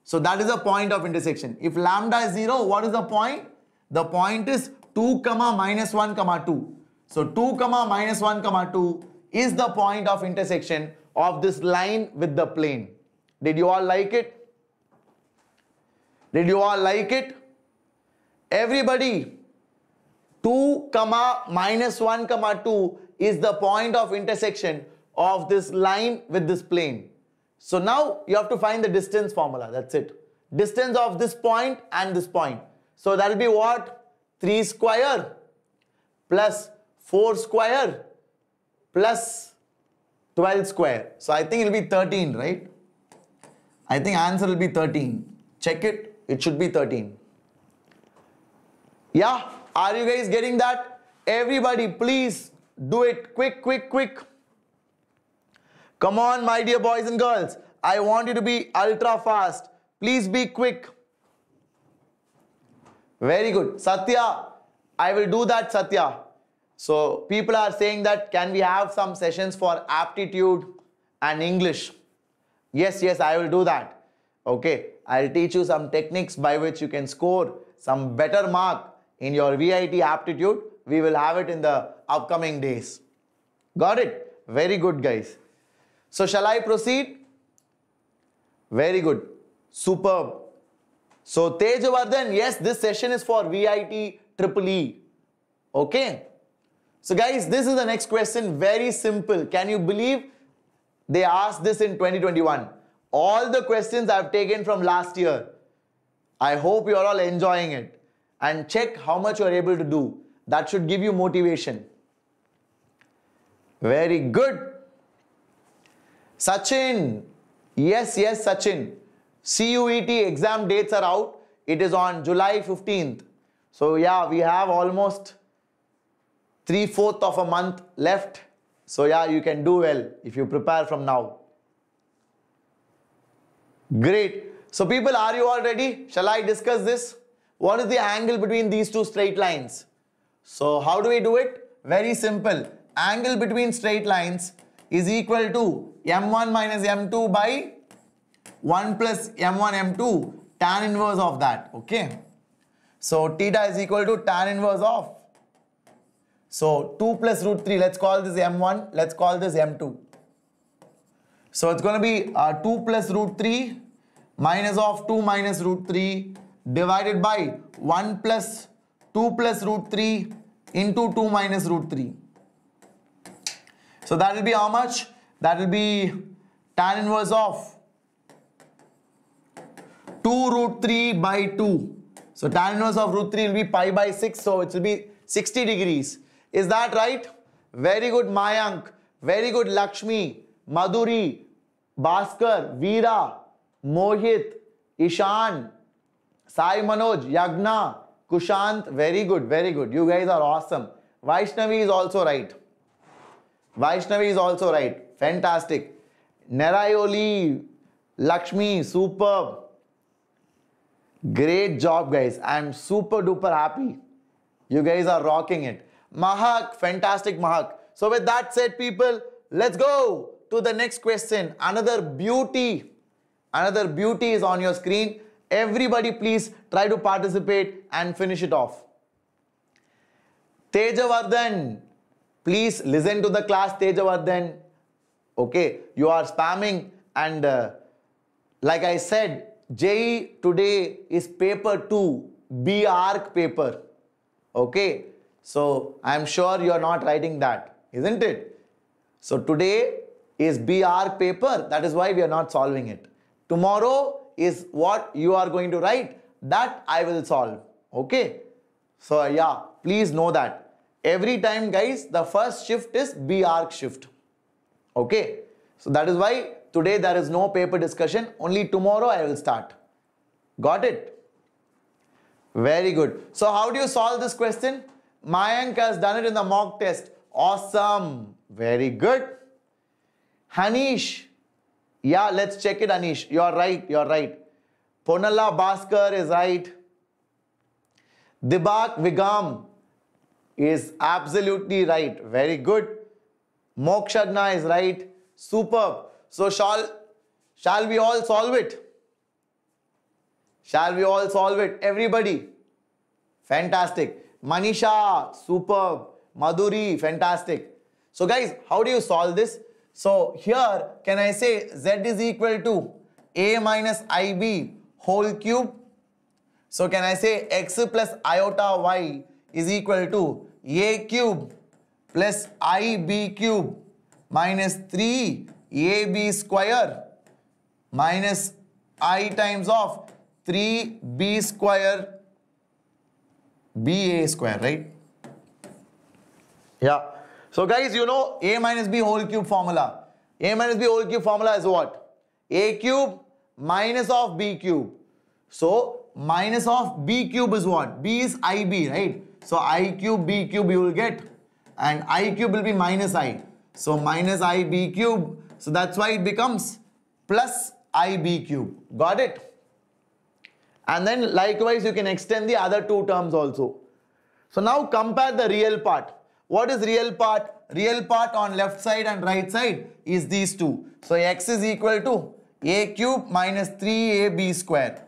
So that is the point of intersection. If lambda is 0, what is the point? The point is 2 comma minus 1 comma 2. So 2 comma minus 1 comma 2 is the point of intersection of this line with the plane. Did you all like it? Did you all like it? Everybody, 2 comma minus 1 comma 2 is the point of intersection of this line with this plane. So now you have to find the distance formula. That's it. Distance of this point and this point. So that will be what? 3 square plus 4 square plus 12 square. So I think it will be 13, right? I think answer will be 13. Check it. It should be 13. Yeah, are you guys getting that? Everybody, please do it quick, quick, quick. Come on, my dear boys and girls. I want you to be ultra fast. Please be quick. Very good. Satya, I will do that, Satya. So people are saying that can we have some sessions for aptitude and English? Yes, yes, I will do that. Okay, I'll teach you some techniques by which you can score some better mark in your VIT aptitude. We will have it in the upcoming days. Got it? Very good, guys. So shall I proceed? Very good. Superb. So Tejavardhan, yes, this session is for VIT Triple E. Okay. So guys, this is the next question. Very simple. Can you believe they asked this in 2021. All the questions I've taken from last year. I hope you're all enjoying it. And check how much you're able to do. That should give you motivation. Very good. Sachin. Yes, yes, Sachin. CUET exam dates are out. It is on July 15th. So yeah, we have almost three-fourth of a month left. So yeah, you can do well if you prepare from now. Great. So people, are you all ready? Shall I discuss this? What is the angle between these two straight lines? So how do we do it? Very simple. Angle between straight lines is equal to m1 minus m2 by 1 plus m1 m2 tan inverse of that. Okay. So theta is equal to tan inverse of. So 2 plus root 3. Let's call this m1. Let's call this m2. So it's going to be uh, 2 plus root 3 minus of 2 minus root 3 divided by 1 plus 2 plus root 3 into 2 minus root 3. So that will be how much? That will be tan inverse of 2 root 3 by 2. So tan inverse of root 3 will be pi by 6. So it will be 60 degrees. Is that right? Very good Mayank. Very good Lakshmi, Madhuri, Bhaskar, Veera, Mohit, Ishan, Sai Manoj, Yagna, Kushant, very good, very good. You guys are awesome. Vaishnavi is also right. Vaishnavi is also right. Fantastic. Nerayoli, Lakshmi, superb. Great job, guys. I'm super duper happy. You guys are rocking it. Mahak, fantastic Mahak. So with that said, people, let's go to the next question. Another beauty Another beauty is on your screen. Everybody please try to participate and finish it off. Tejavardhan, please listen to the class Tejavardhan. Okay, you are spamming and uh, like I said, JEE today is paper 2, B.Arch paper. Okay, so I am sure you are not writing that, isn't it? So today is B.Arch paper, that is why we are not solving it. Tomorrow is what you are going to write. That I will solve. Okay. So yeah, please know that. Every time guys, the first shift is B.Arch shift. Okay. So that is why today there is no paper discussion. Only tomorrow I will start. Got it? Very good. So how do you solve this question? Mayank has done it in the mock test. Awesome. Very good. Hanish, yeah, let's check it, Anish. You're right, you're right. Ponalla Bhaskar is right. Dibak Vigam is absolutely right. Very good. Mokshadna is right. Superb. So shall, shall we all solve it? Shall we all solve it? Everybody. Fantastic. Manisha, superb. Madhuri, fantastic. So guys, how do you solve this? So here, can I say z is equal to a minus ib whole cube? So can I say x plus iota y is equal to a cube plus ib cube minus 3ab square minus i times of 3b square ba square, right? Yeah. So guys, you know a minus b whole cube formula. a minus b whole cube formula is what? a cube minus of b cube. So minus of b cube is what? b is ib, right? So i cube b cube you will get and i cube will be minus i. So minus i b cube. So that's why it becomes plus i b cube. Got it? And then likewise you can extend the other two terms also. So now compare the real part. What is real part? Real part on left side and right side is these two. So x is equal to a cube minus 3ab square.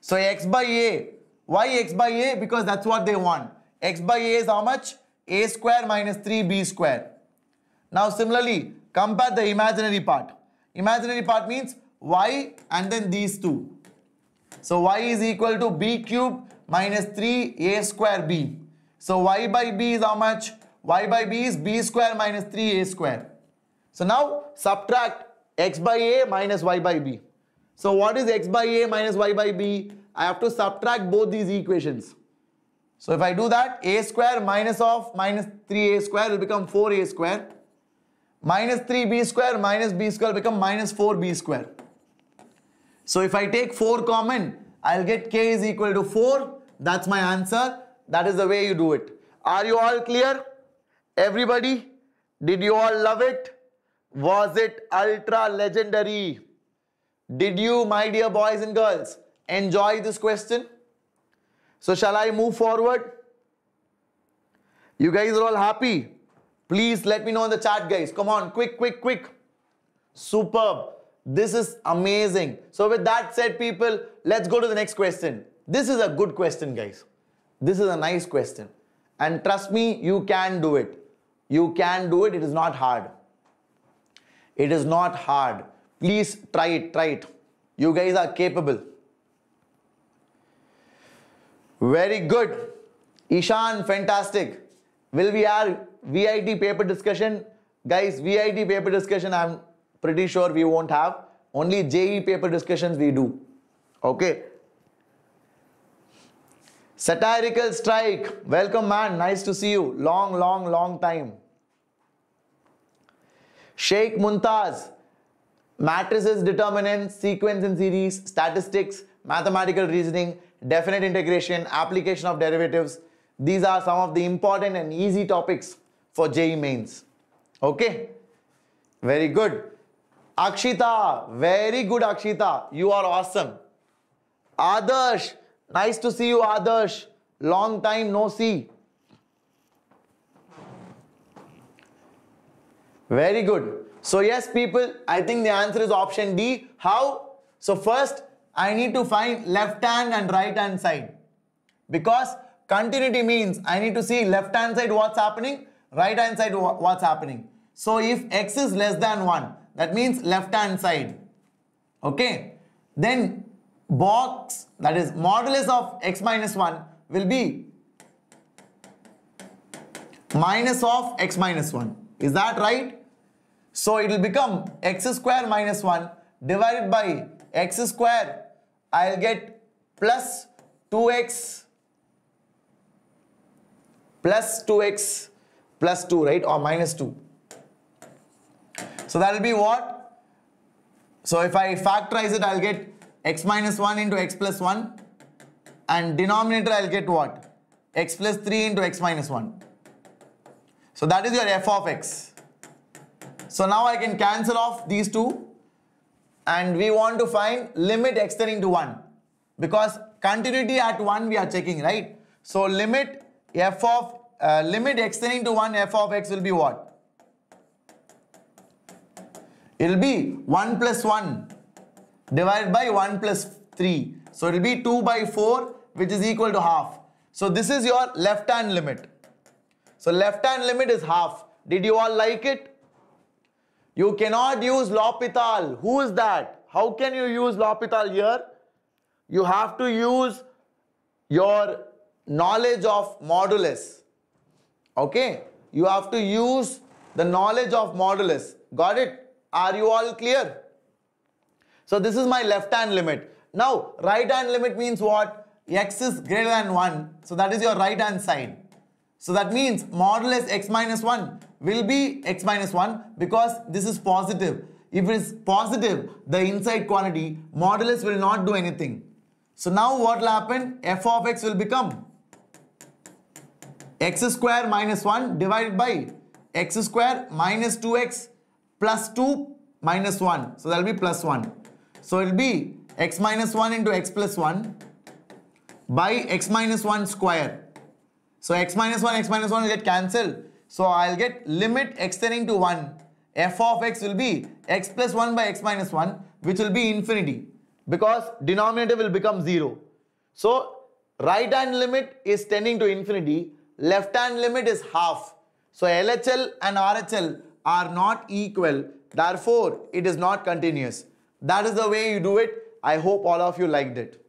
So x by a. Why x by a? Because that's what they want. x by a is how much? a square minus 3b square. Now similarly, compare the imaginary part. Imaginary part means y and then these two. So y is equal to b cube minus 3a square b. So y by b is how much? Y by b is b square minus 3a square. So now subtract x by a minus y by b. So what is x by a minus y by b? I have to subtract both these equations. So if I do that, a square minus of minus 3a square will become 4a square. Minus 3b square minus b square will become minus 4b square. So if I take 4 common, I'll get k is equal to 4. That's my answer. That is the way you do it. Are you all clear? Everybody? Did you all love it? Was it ultra legendary? Did you, my dear boys and girls, enjoy this question? So shall I move forward? You guys are all happy? Please let me know in the chat guys. Come on, quick, quick, quick. Superb. This is amazing. So with that said people, let's go to the next question. This is a good question guys. This is a nice question. And trust me, you can do it. You can do it. It is not hard. It is not hard. Please try it. Try it. You guys are capable. Very good. Ishan, fantastic. Will we have VIT paper discussion? Guys, VIT paper discussion, I'm pretty sure we won't have. Only JEE paper discussions we do. Okay. Satirical strike. Welcome, man. Nice to see you. Long, long, long time. Sheikh Muntaz. Matrices, determinants, sequence and series, statistics, mathematical reasoning, definite integration, application of derivatives. These are some of the important and easy topics for JEE mains. Okay. Very good. Akshita, very good Akshita. You are awesome. Adarsh, nice to see you Adarsh. Long time no see. Very good. So yes people, I think the answer is option D. How? So first, I need to find left hand and right hand side. Because continuity means I need to see left hand side what's happening, right hand side what's happening. So if x is less than 1, that means left hand side okay then box that is modulus of x minus 1 will be minus of x minus 1 is that right so it will become x square minus 1 divided by x square I'll get plus 2x plus 2x plus 2 right or minus 2 so that will be what? So if I factorize it, I'll get x minus 1 into x plus 1 and denominator I'll get what? x plus 3 into x minus 1. So that is your f of x. So now I can cancel off these two and we want to find limit extending to 1 because continuity at 1 we are checking, right? So limit f of uh, limit extending to 1 f of x will be what? it will be 1 plus 1 divided by 1 plus 3. So it will be 2 by 4 which is equal to half. So this is your left hand limit. So left hand limit is half. Did you all like it? You cannot use L'Hopital. Who is that? How can you use L'Hopital here? You have to use your knowledge of modulus. Okay? You have to use the knowledge of modulus. Got it? Are you all clear? So this is my left hand limit. Now right hand limit means what? x is greater than 1. So that is your right hand side. So that means modulus x minus 1 will be x minus 1 because this is positive. If it is positive, the inside quantity, modulus will not do anything. So now what will happen? f of x will become x square minus 1 divided by x square minus 2x plus 2 minus 1. So that will be plus 1. So it will be x minus 1 into x plus 1 by x minus 1 square. So x minus 1, x minus 1 will get cancelled. So I'll get limit extending to 1. f of x will be x plus 1 by x minus 1 which will be infinity because denominator will become 0. So right hand limit is tending to infinity. Left hand limit is half. So LHL and RHL are not equal. Therefore, it is not continuous. That is the way you do it. I hope all of you liked it.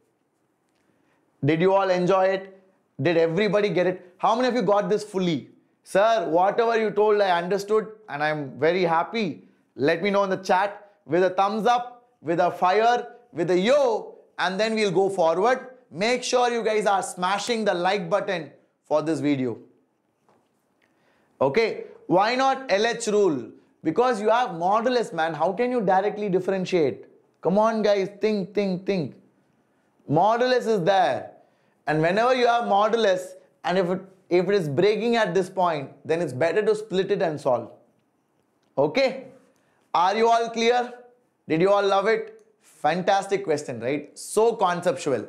Did you all enjoy it? Did everybody get it? How many of you got this fully? Sir, whatever you told, I understood and I'm very happy. Let me know in the chat. with a thumbs up, with a fire, with a yo, and then we'll go forward. Make sure you guys are smashing the like button for this video. Okay, why not LH rule? Because you have modulus, man. How can you directly differentiate? Come on, guys, think, think, think. Modulus is there. And whenever you have modulus, and if it, if it is breaking at this point, then it's better to split it and solve. Okay? Are you all clear? Did you all love it? Fantastic question, right? So conceptual.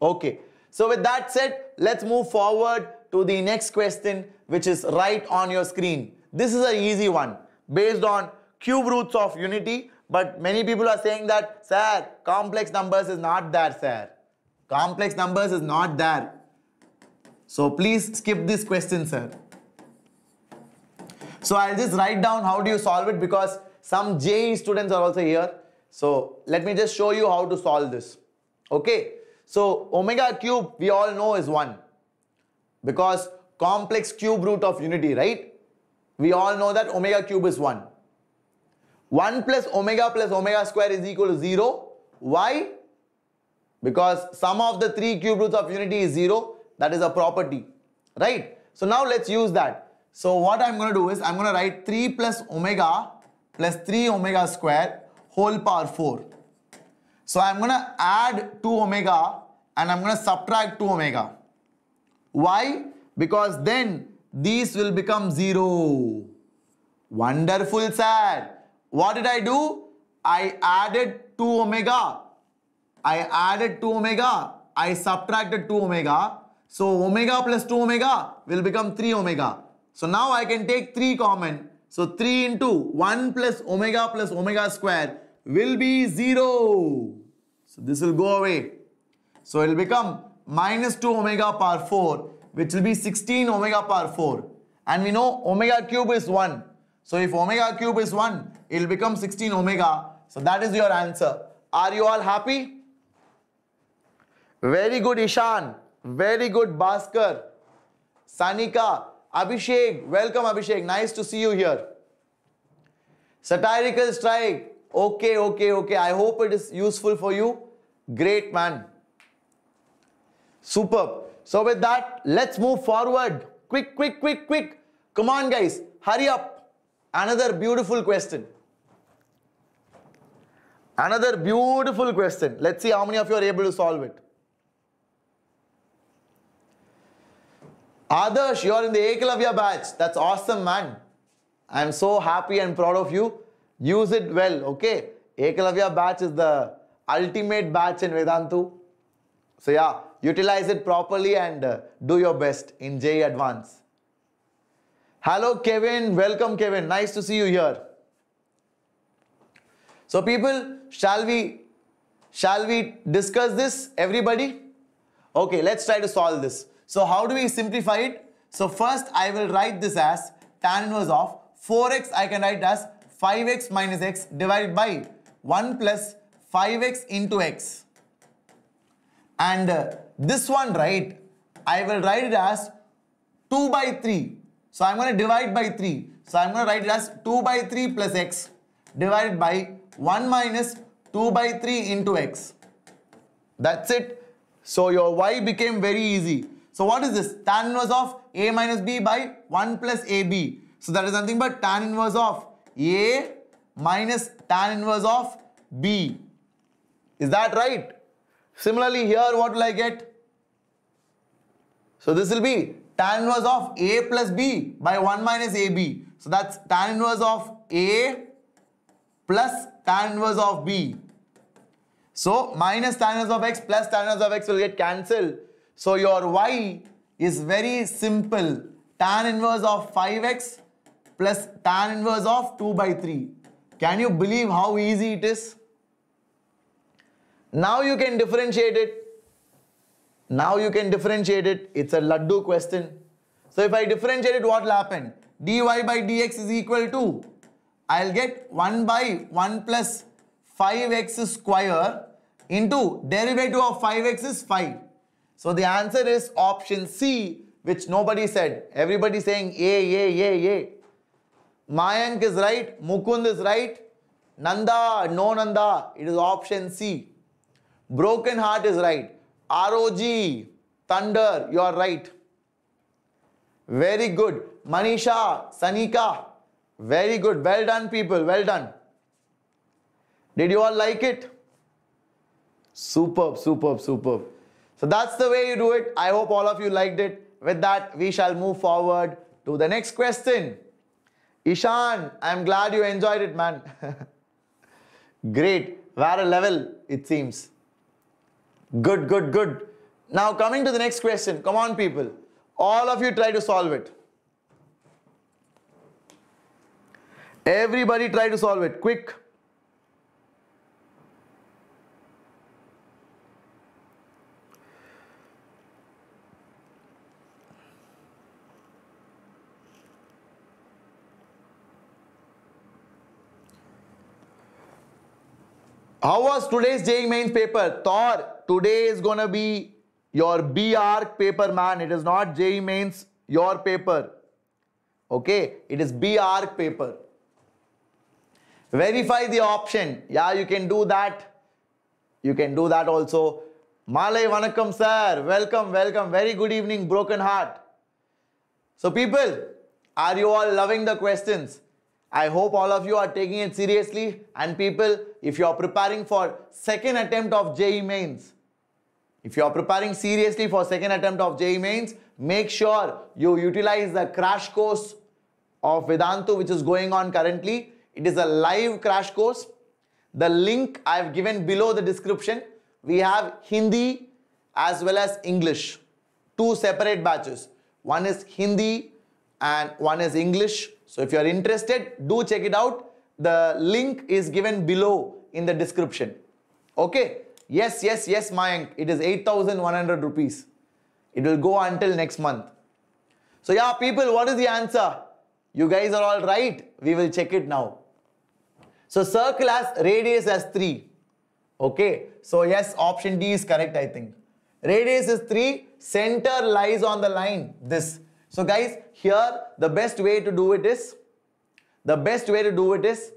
Okay. So with that said, let's move forward to the next question, which is right on your screen. This is an easy one based on cube roots of unity. But many people are saying that, sir, complex numbers is not there, sir. Complex numbers is not there. So please skip this question, sir. So I'll just write down how do you solve it because some JEE students are also here. So let me just show you how to solve this. Okay. So omega cube we all know is 1 because complex cube root of unity, right? We all know that omega cube is 1. 1 plus omega plus omega square is equal to 0. Why? Because sum of the three cube roots of unity is 0. That is a property, right? So now let's use that. So what I'm going to do is I'm going to write 3 plus omega plus 3 omega square whole power 4. So I'm going to add 2 omega and I'm going to subtract 2 omega. Why? Because then these will become 0. Wonderful, sir. What did I do? I added 2 omega. I added 2 omega. I subtracted 2 omega. So omega plus 2 omega will become 3 omega. So now I can take 3 common. So 3 into 1 plus omega plus omega square will be 0. So this will go away. So it will become minus 2 omega power 4 which will be 16 omega power 4. And we know omega cube is 1. So if omega cube is 1, it will become 16 omega. So that is your answer. Are you all happy? Very good Ishan. Very good Bhaskar. Sanika. Abhishek. Welcome Abhishek. Nice to see you here. Satirical strike. Okay, okay, okay. I hope it is useful for you. Great man. Superb. So with that, let's move forward. Quick, quick, quick, quick. Come on guys. Hurry up. Another beautiful question. Another beautiful question. Let's see how many of you are able to solve it. Adarsh, you're in the Eklavya batch. That's awesome, man. I'm so happy and proud of you. Use it well, okay? Eklavya batch is the ultimate batch in Vedantu. So yeah, utilize it properly and uh, do your best in JEE Advance. Hello, Kevin. Welcome, Kevin. Nice to see you here. So people, shall we, shall we discuss this, everybody? Okay, let's try to solve this. So how do we simplify it? So first I will write this as tan inverse of 4x I can write as 5x minus x divided by 1 plus 5x into x. And uh, this one right, I will write it as 2 by 3. So I'm going to divide by 3. So I'm going to write it as 2 by 3 plus x divided by 1 minus 2 by 3 into x. That's it. So your y became very easy. So what is this? Tan inverse of A minus B by 1 plus AB. So that is nothing but tan inverse of A minus tan inverse of B. Is that right? Similarly here what will I get? So this will be tan inverse of A plus B by 1 minus AB. So that's tan inverse of A plus tan inverse of B. So minus tan inverse of x plus tan inverse of x will get cancelled. So your y is very simple. Tan inverse of 5x plus tan inverse of 2 by 3. Can you believe how easy it is? Now you can differentiate it. Now you can differentiate it. It's a laddu question. So if I differentiate it, what will happen? dy by dx is equal to, I'll get 1 by 1 plus 5x square into derivative of 5x is 5. So the answer is option C, which nobody said. Everybody saying A, A, A, A. Mayank is right. Mukund is right. Nanda, no Nanda. It is option C. Broken heart is right. ROG, thunder, you are right. Very good. Manisha, Sanika, very good. Well done, people. Well done. Did you all like it? Superb, superb, superb. So that's the way you do it. I hope all of you liked it. With that, we shall move forward to the next question. Ishan, I'm glad you enjoyed it, man. [laughs] Great. Where a level, it seems. Good, good, good. Now coming to the next question. Come on, people. All of you try to solve it. Everybody try to solve it. Quick. How was today's JEE mains paper? Thor, today is gonna be your B.Arch paper, man. It is not JEE mains, your paper. Okay, it is B.Arch paper. Verify the option. Yeah, you can do that. You can do that also. Malay Vanakkam, sir. Welcome, welcome. Very good evening, broken heart. So, people, are you all loving the questions? I hope all of you are taking it seriously. And people, if you are preparing for second attempt of JEE mains, if you are preparing seriously for second attempt of JEE mains, make sure you utilize the crash course of Vedantu which is going on currently. It is a live crash course. The link I have given below the description. We have Hindi as well as English. Two separate batches. One is Hindi and one is English. So if you are interested, do check it out. The link is given below in the description. Okay. Yes, yes, yes, Mayank. It is 8,100 rupees. It will go until next month. So yeah, people, what is the answer? You guys are all right. We will check it now. So circle has radius as 3. Okay. So yes, option D is correct, I think. Radius is 3. Center lies on the line. This. So guys, here the best way to do it is, the best way to do it is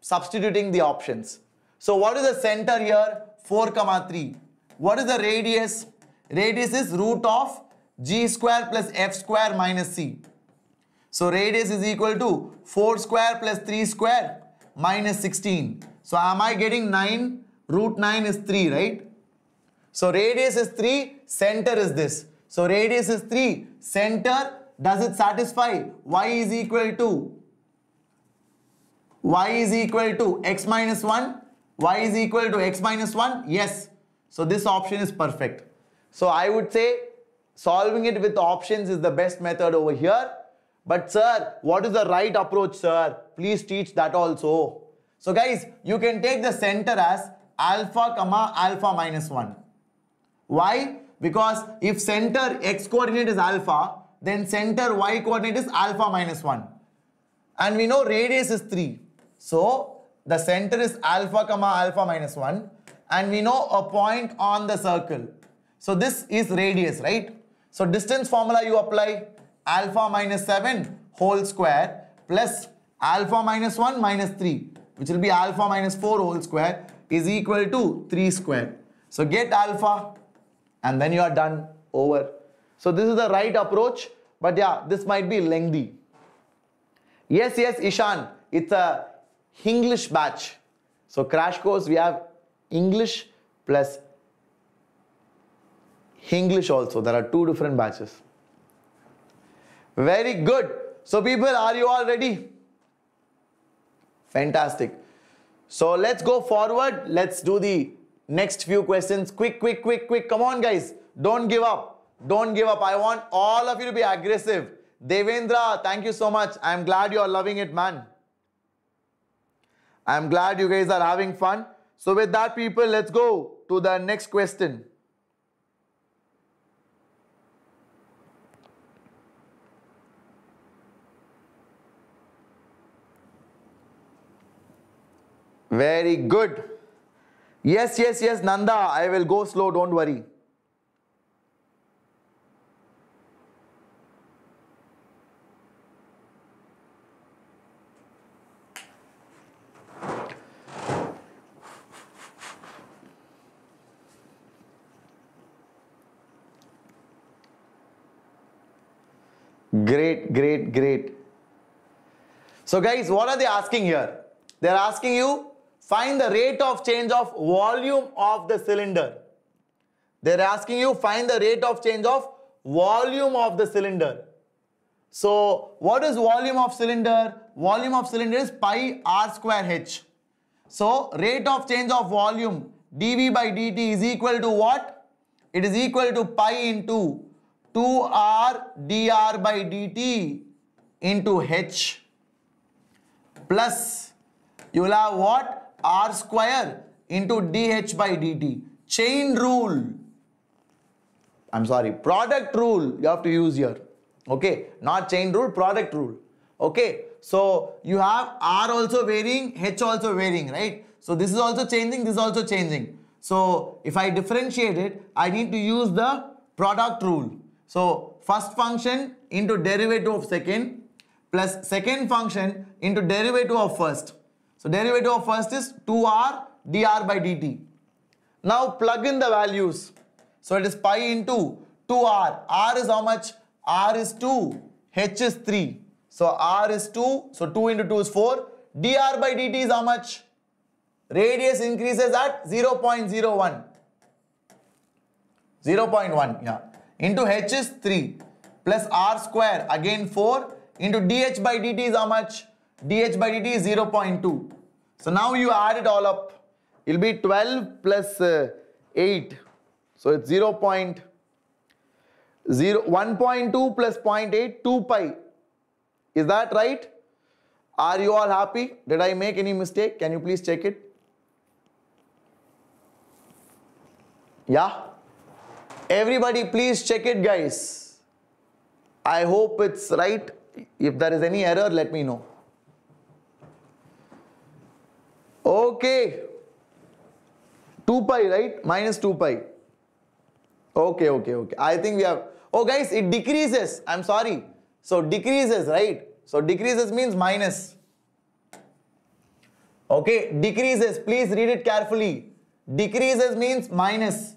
substituting the options. So what is the center here? 4 comma 3. What is the radius? Radius is root of g square plus f square minus c. So radius is equal to 4 square plus 3 square minus 16. So am I getting 9? Root 9 is 3, right? So radius is 3, center is this. So radius is 3, center does it satisfy? y is equal to y is equal to x minus 1 y is equal to x minus 1 yes. So this option is perfect. So i would say solving it with options is the best method over here. But sir what is the right approach sir? Please teach that also. So guys you can take the center as alpha comma alpha minus 1 why because if center x coordinate is alpha then center y coordinate is alpha minus 1 and we know radius is 3 so the center is alpha comma alpha minus 1 and we know a point on the circle. So this is radius, right? So distance formula you apply alpha minus 7 whole square plus alpha minus 1 minus 3 which will be alpha minus 4 whole square is equal to 3 square. So get alpha and then you are done over. So this is the right approach but yeah this might be lengthy. Yes, yes Ishan, it's a English batch. So crash course we have English plus English also. There are two different batches. Very good. So people, are you all ready? Fantastic. So let's go forward. Let's do the next few questions. Quick, quick, quick, quick. Come on guys. Don't give up. Don't give up. I want all of you to be aggressive. Devendra, thank you so much. I'm glad you are loving it, man. I'm glad you guys are having fun. So with that people, let's go to the next question. Very good. Yes, yes, yes, Nanda, I will go slow, don't worry. Great, great, great. So guys, what are they asking here? They're asking you find the rate of change of volume of the cylinder. They're asking you find the rate of change of volume of the cylinder. So what is volume of cylinder? Volume of cylinder is pi r square h. So rate of change of volume dV by dt is equal to what? It is equal to pi into 2r dr by dt into h plus you will have what? R square into dh by dt. Chain rule. I'm sorry, product rule you have to use here. Okay, not chain rule, product rule. Okay, so you have r also varying, h also varying, right? So this is also changing, this is also changing. So if I differentiate it, I need to use the product rule. So first function into derivative of second plus second function into derivative of first. So derivative of first is 2r dr by dt. Now plug in the values. So it is pi into 2r. r is how much? r is 2, h is 3. So r is 2, so 2 into 2 is 4. dr by dt is how much? Radius increases at 0 0.01. 0 0.1, yeah. Into h is 3 plus r square again 4 into dh by dt is how much? Dh by dt is 0 0.2. So now you add it all up. It will be 12 plus, uh, 8. So it's 0. 0 1.2 plus 0.8 2 pi is that right are you all happy did i make any mistake can you please check it yeah everybody please check it guys i hope it's right if there is any error let me know okay 2 pi right minus 2 pi okay okay okay i think we have Oh guys, it decreases. I'm sorry. So decreases, right? So decreases means minus. Okay, decreases. Please read it carefully. Decreases means minus.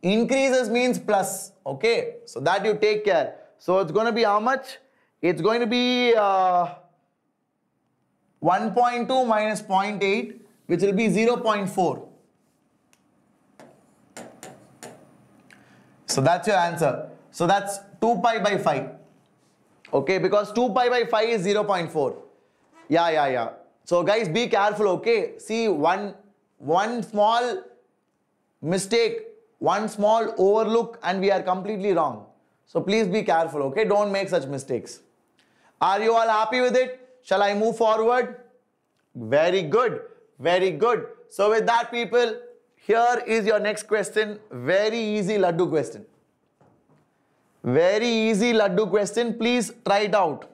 Increases means plus. Okay, so that you take care. So it's going to be how much? It's going to be uh, 1.2 minus 0.8 which will be 0.4. So that's your answer. So that's 2 pi by 5. Okay, because 2 pi by 5 is 0.4. Yeah, yeah, yeah. So guys, be careful, okay? See, one, one small mistake, one small overlook and we are completely wrong. So please be careful, okay? Don't make such mistakes. Are you all happy with it? Shall I move forward? Very good. Very good. So with that people, here is your next question. Very easy Laddu question. Very easy Laddu question. Please try it out.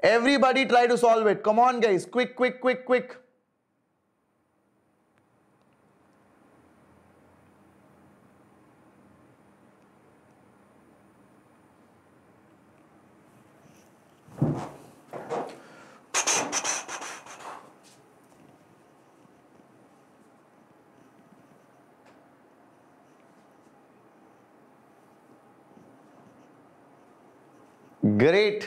Everybody try to solve it. Come on guys. Quick, quick, quick, quick. Great.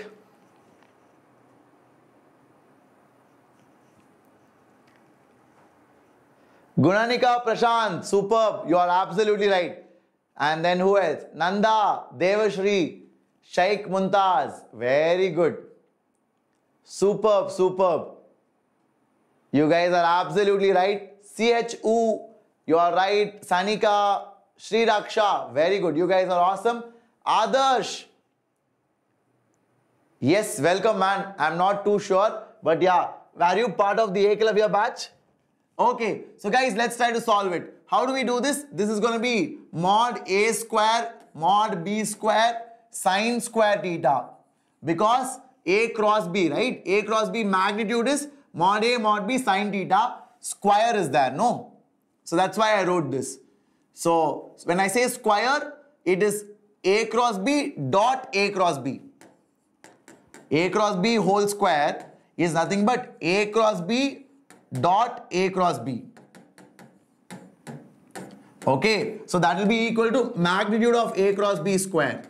Gunanika Prashant super you are absolutely right and then who else Nanda Devashree Sheikh Mumtaz very good super super you guys are absolutely right C H uh you are right Sanika Shri Raksha very good you guys are awesome Adarsh Yes, welcome man. I'm not too sure. But yeah, were you part of the Eklavya batch? Okay, so guys, let's try to solve it. How do we do this? This is going to be mod A square mod B square sine square theta. Because A cross B, right? A cross B magnitude is mod A mod B sine theta. Square is there, no? So that's why I wrote this. So when I say square, it is A cross B dot A cross B a cross b whole square is nothing but a cross b dot a cross b. Okay, so that will be equal to magnitude of a cross b square.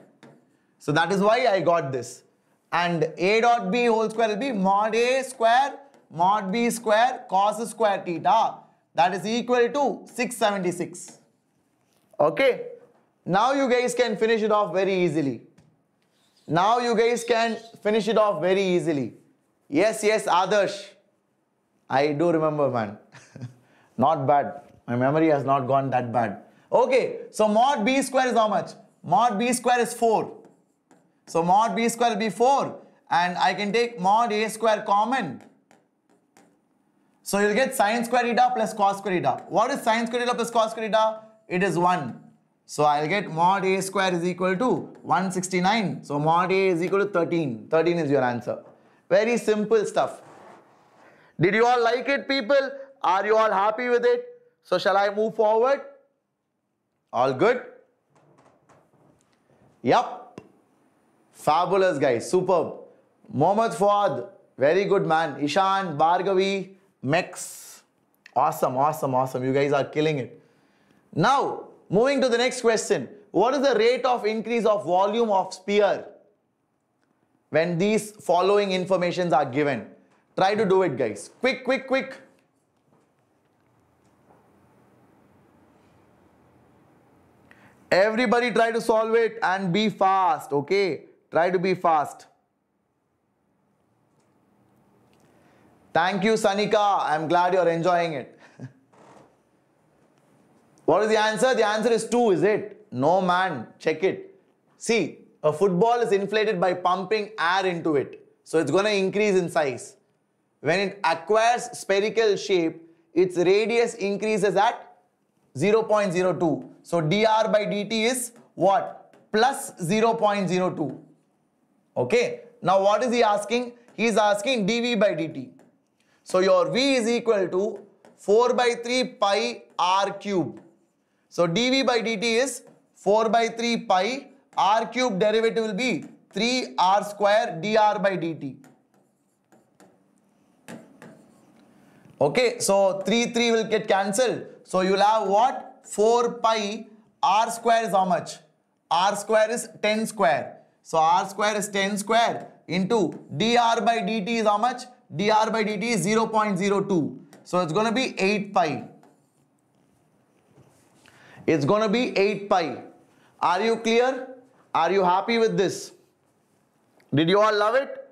So that is why I got this. and a dot b whole square will be mod a square mod b square cos square theta that is equal to 676. Okay. Now you guys can finish it off very easily. Now you guys can finish it off very easily. Yes, yes, Adarsh. I do remember, man. [laughs] not bad. My memory has not gone that bad. Okay, so mod b square is how much? Mod b square is 4. So mod b square will be 4 and I can take mod a square common. So you'll get sine square theta plus cos square theta. What is sine square theta plus cos square theta? It is 1. So I'll get mod a square is equal to 169. So mod a is equal to 13. 13 is your answer. Very simple stuff. Did you all like it people? Are you all happy with it? So shall I move forward? All good? Yup. Fabulous guys. Superb. Mohammad Fuad. Very good man. Ishan, Bhargavi, Mex. Awesome, awesome, awesome. You guys are killing it. Now, moving to the next question. What is the rate of increase of volume of sphere when these following informations are given? Try to do it guys. Quick, quick, quick. Everybody try to solve it and be fast, okay? Try to be fast. Thank you, Sanika. I'm glad you're enjoying it. What is the answer? The answer is 2, is it? No, man. Check it. See, a football is inflated by pumping air into it. So it's going to increase in size. When it acquires spherical shape, its radius increases at 0.02. So dr by dt is what? Plus 0.02. Okay. Now what is he asking? He is asking dv by dt. So your v is equal to 4 by 3 pi r cube. So dv by dt is 4 by 3 pi r cube derivative will be 3 r square dr by dt. Okay, so 3, 3 will get cancelled. So you'll have what? 4 pi r square is how much? r square is 10 square. So r square is 10 square into dr by dt is how much? dr by dt is 0.02. So it's going to be 8 pi. It's going to be 8 pi. Are you clear? Are you happy with this? Did you all love it?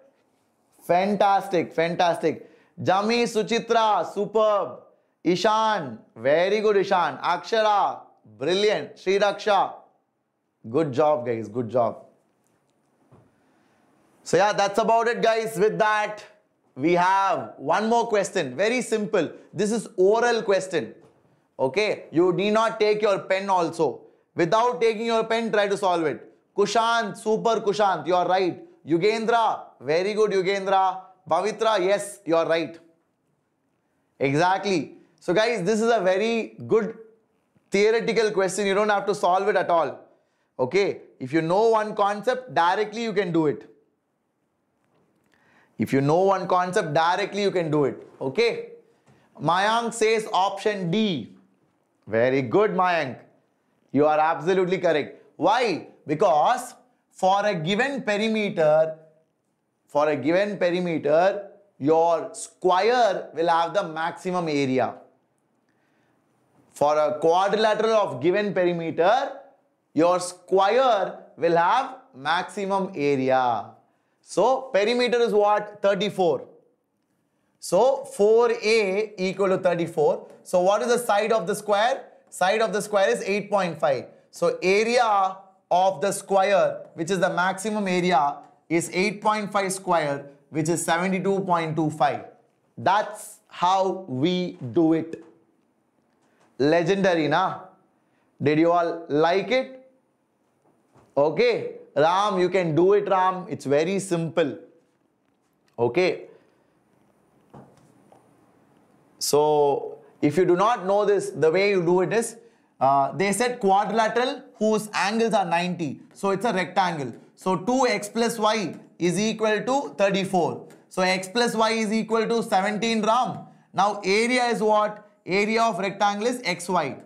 Fantastic, fantastic. Jami, Suchitra, superb. Ishan, very good Ishan. Akshara, brilliant. Sri Raksha, good job guys, good job. So yeah, that's about it guys. With that, we have one more question. Very simple. This is oral question. Okay, you need not take your pen also. Without taking your pen, try to solve it. Kushant, super Kushant, you are right. Yugendra, very good Yugendra. Pavitra, yes, you are right. Exactly. So guys, this is a very good theoretical question. You don't have to solve it at all. Okay. If you know one concept, directly you can do it. If you know one concept, directly you can do it. Okay. Mayank says option D. Very good, Mayank. You are absolutely correct. Why? Because for a given perimeter, for a given perimeter, your square will have the maximum area. For a quadrilateral of given perimeter, your square will have maximum area. So perimeter is what? 34. So 4a equal to 34. So what is the side of the square? Side of the square is 8.5. So area of the square, which is the maximum area, is 8.5 square, which is 72.25. That's how we do it. Legendary, na? Did you all like it? Okay. Ram, you can do it, Ram. It's very simple. Okay. So, if you do not know this, the way you do it is, uh, they said quadrilateral whose angles are 90. So, it's a rectangle. So, 2x plus y is equal to 34. So, x plus y is equal to 17 Ram. Now, area is what? Area of rectangle is xy.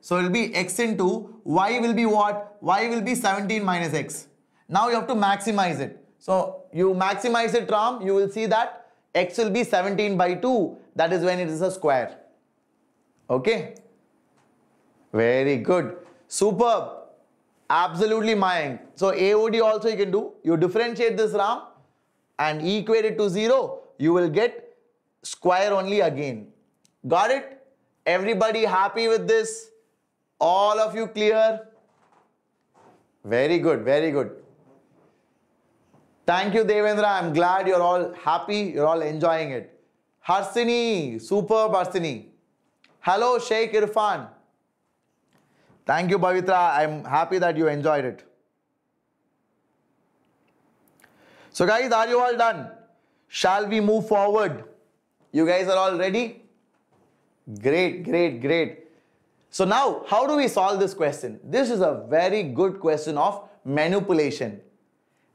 So, it will be x into y will be what? y will be 17 minus x. Now, you have to maximize it. So you maximize it Ram, you will see that x will be 17 by 2. That is when it is a square. Okay. Very good. Superb. Absolutely Mayank. So AOD also you can do. You differentiate this Ram and equate it to 0. You will get square only again. Got it? Everybody happy with this? All of you clear? Very good, very good. Thank you, Devendra. I'm glad you're all happy. You're all enjoying it. Harsini, superb Harsini. Hello, Sheikh Irfan. Thank you, Pavitra. I'm happy that you enjoyed it. So, guys, are you all done? Shall we move forward? You guys are all ready? Great, great, great. So now, how do we solve this question? This is a very good question of manipulation.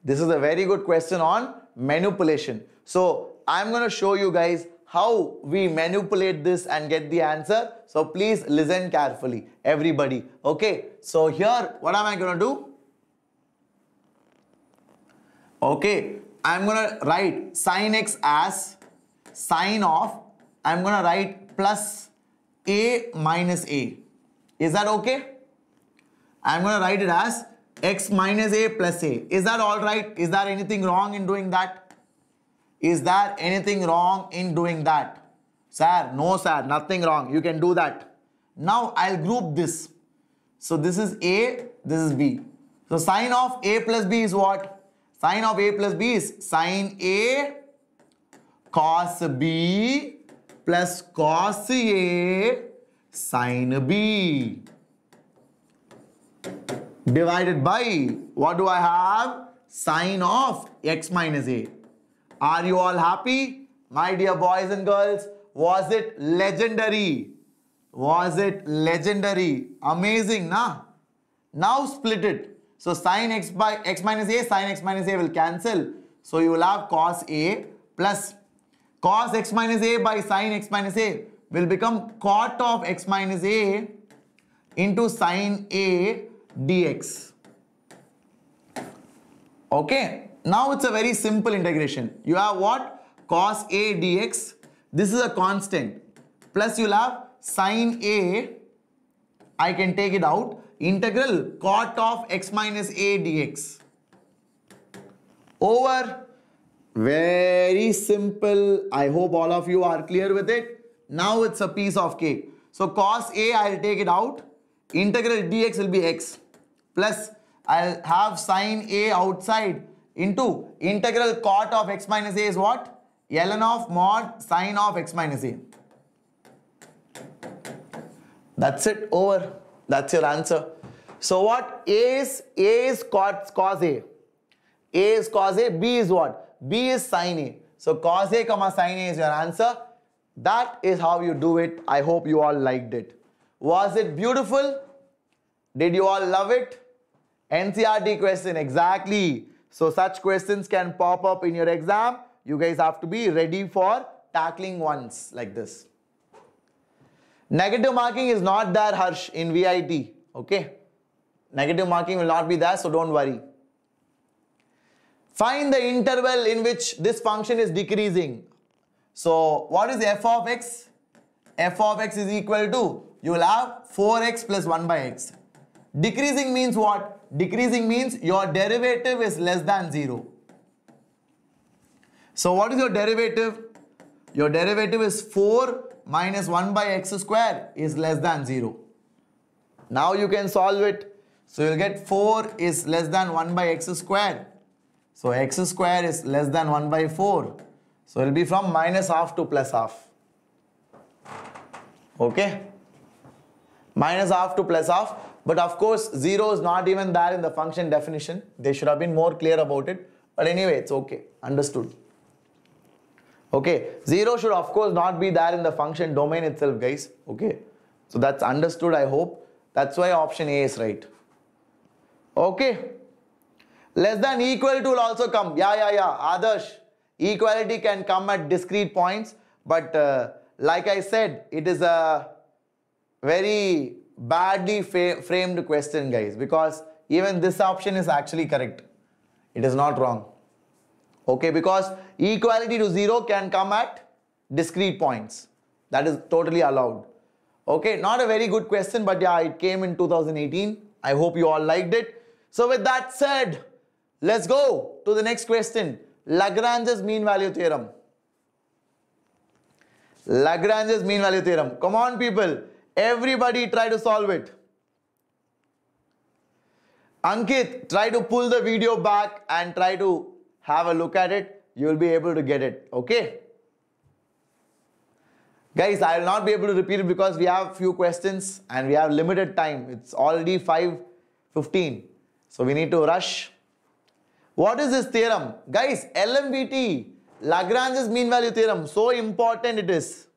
This is a very good question on manipulation. So I'm going to show you guys how we manipulate this and get the answer. So please listen carefully, everybody. Okay, so here, what am I going to do? Okay, I'm going to write sine x as sine of, I'm going to write plus a minus a. Is that okay? I'm going to write it as x minus a plus a. Is that all right? Is there anything wrong in doing that? Is there anything wrong in doing that? Sir, no sir, nothing wrong. You can do that. Now I'll group this. So this is A, this is B. So sine of A plus B is what? Sine of A plus B is sine A cos B plus cos A sine B divided by what do I have? Sine of x minus a. Are you all happy? My dear boys and girls, was it legendary? Was it legendary? Amazing, na? Now split it. So sine x by x minus a, sine x minus a will cancel. So you will have cos a plus cos x minus a by sine x minus a will become cot of x minus a into sine a dx. Okay, now it's a very simple integration. You have what? Cos A dx. This is a constant. Plus you'll have sine A. I can take it out. Integral cot of x minus A dx. Over. Very simple. I hope all of you are clear with it. Now it's a piece of cake. So cos A, I'll take it out integral dx will be x plus I'll have sine a outside into integral cot of x minus a is what? ln of mod sine of x minus a. That's it over. That's your answer. So what? A is A is cos, cos A. A is cos A. B is what? B is sine A. So cos A comma sine A is your answer. That is how you do it. I hope you all liked it. Was it beautiful? Did you all love it? NCERT question, exactly. So such questions can pop up in your exam. You guys have to be ready for tackling ones like this. Negative marking is not there, Harsh, in VIT. Okay? Negative marking will not be there, so don't worry. Find the interval in which this function is decreasing. So, what is f of x? f of x is equal to, you will have 4x plus 1 by x. Decreasing means what? Decreasing means your derivative is less than 0. So what is your derivative? Your derivative is 4 minus 1 by x square is less than 0. Now you can solve it. So you'll get 4 is less than 1 by x square. So x square is less than 1 by 4. So it will be from minus half to plus half. Okay? Minus half to plus half. But of course, 0 is not even there in the function definition. They should have been more clear about it. But anyway, it's okay. Understood. Okay, 0 should of course not be there in the function domain itself, guys. Okay, so that's understood, I hope. That's why option A is right. Okay, less than equal to will also come. Yeah, yeah, yeah. Adarsh, equality can come at discrete points. But uh, like I said, it is a very badly framed question, guys, because even this option is actually correct. It is not wrong. Okay, because equality to 0 can come at discrete points. That is totally allowed. Okay, not a very good question, but yeah, it came in 2018. I hope you all liked it. So with that said, let's go to the next question. Lagrange's mean value theorem. Lagrange's mean value theorem. Come on people, everybody try to solve it. Ankit, try to pull the video back and try to have a look at it. You will be able to get it, okay? Guys, I will not be able to repeat it because we have few questions and we have limited time. It's already 5.15. So we need to rush. What is this theorem? Guys, LMVT, Lagrange's mean value theorem. So important it is.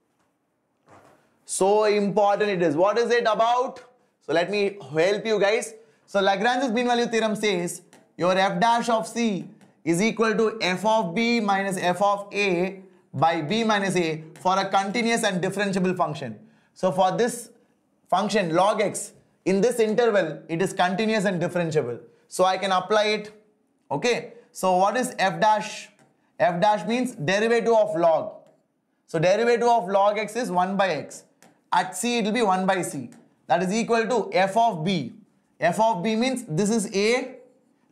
So important it is. What is it about? So let me help you guys. So Lagrange's mean value theorem says your f dash of c is equal to f of b minus f of a by b minus a for a continuous and differentiable function. So for this function log x, in this interval, it is continuous and differentiable. So I can apply it. Okay. So what is f dash? f dash means derivative of log. So derivative of log x is 1 by x. At c it will be 1 by c. That is equal to f of b. f of b means this is a,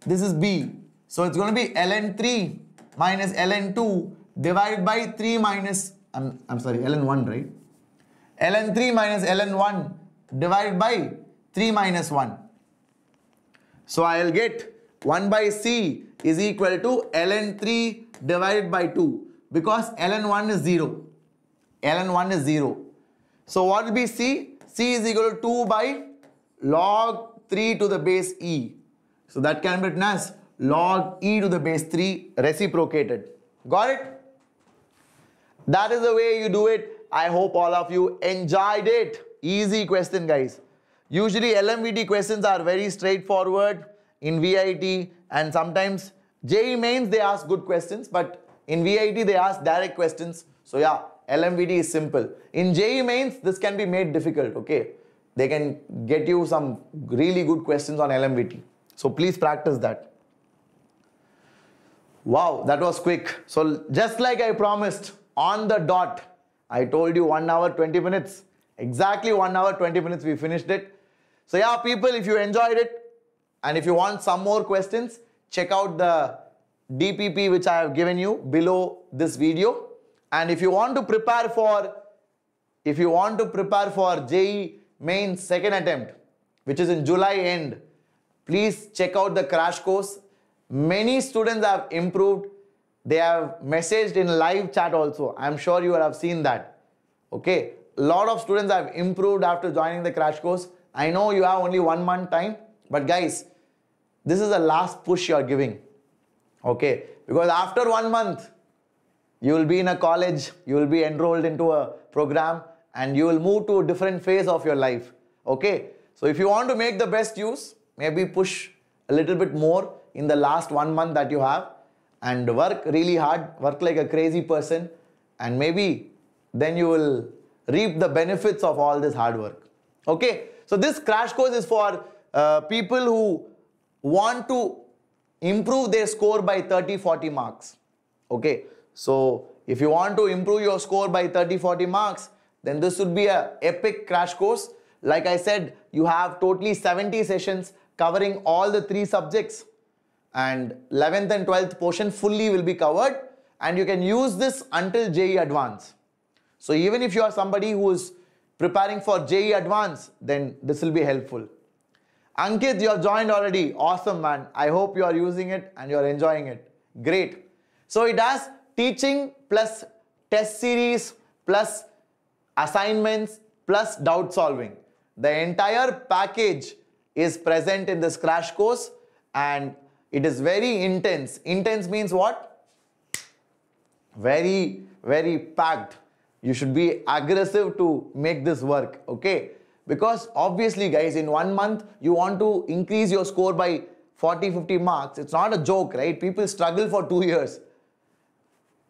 this is b. So it's going to be ln 3 minus ln 2 divided by 3 minus, I'm, I'm sorry, ln1, right? ln 3 minus ln1 divided by 3 minus 1. So I'll get 1 by c is equal to ln 3 divided by 2 because ln1 is 0. ln1 is 0. So what will be c? c is equal to 2 by log 3 to the base e. So that can be written as log e to the base 3 reciprocated. Got it? That is the way you do it. I hope all of you enjoyed it. Easy question, guys. Usually LMVT questions are very straightforward in VIT and sometimes JEE mains they ask good questions but in VIT they ask direct questions. So yeah, LMVT is simple. In JEE mains this can be made difficult, okay? They can get you some really good questions on LMVT. So please practice that. Wow, that was quick. So just like I promised, on the dot. I told you 1 hour 20 minutes. Exactly 1 hour 20 minutes we finished it. So yeah people if you enjoyed it and if you want some more questions check out the DPP which I have given you below this video and if you want to prepare for if you want to prepare for JEE main second attempt which is in July end please check out the crash course many students have improved they have messaged in live chat also. I'm sure you have seen that. Okay. A lot of students have improved after joining the crash course. I know you have only one month time, but guys, this is the last push you are giving. Okay. Because after one month, you will be in a college, you will be enrolled into a program and you will move to a different phase of your life. Okay. So if you want to make the best use, maybe push a little bit more in the last one month that you have and work really hard, work like a crazy person, and maybe then you will reap the benefits of all this hard work. Okay, so this crash course is for uh, people who want to improve their score by 30 40 marks. Okay, so if you want to improve your score by 30 40 marks, then this would be a epic crash course. Like I said, you have totally 70 sessions covering all the three subjects and 11th and 12th portion fully will be covered and you can use this until JEE Advance. So even if you are somebody who is preparing for JEE Advance, then this will be helpful. Ankit, you have joined already. Awesome, man. I hope you are using it and you are enjoying it. Great. So it has teaching plus test series plus assignments plus doubt solving. The entire package is present in this crash course and it is very intense. Intense means what? Very, very packed. You should be aggressive to make this work, okay? Because obviously, guys, in one month, you want to increase your score by 40, 50 marks. It's not a joke, right? People struggle for two years.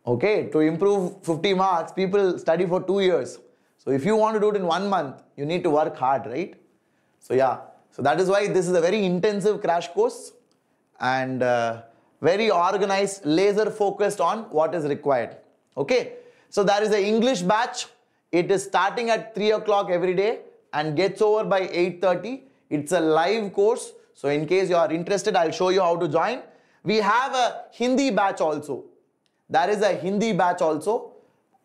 Okay, to improve 50 marks, people study for two years. So if you want to do it in one month, you need to work hard, right? So yeah, so that is why this is a very intensive crash course and uh, very organized, laser focused on what is required. Okay, so there is a English batch. It is starting at 3 o'clock every day and gets over by 8.30. It's a live course. So in case you are interested, I'll show you how to join. We have a Hindi batch also. There is a Hindi batch also.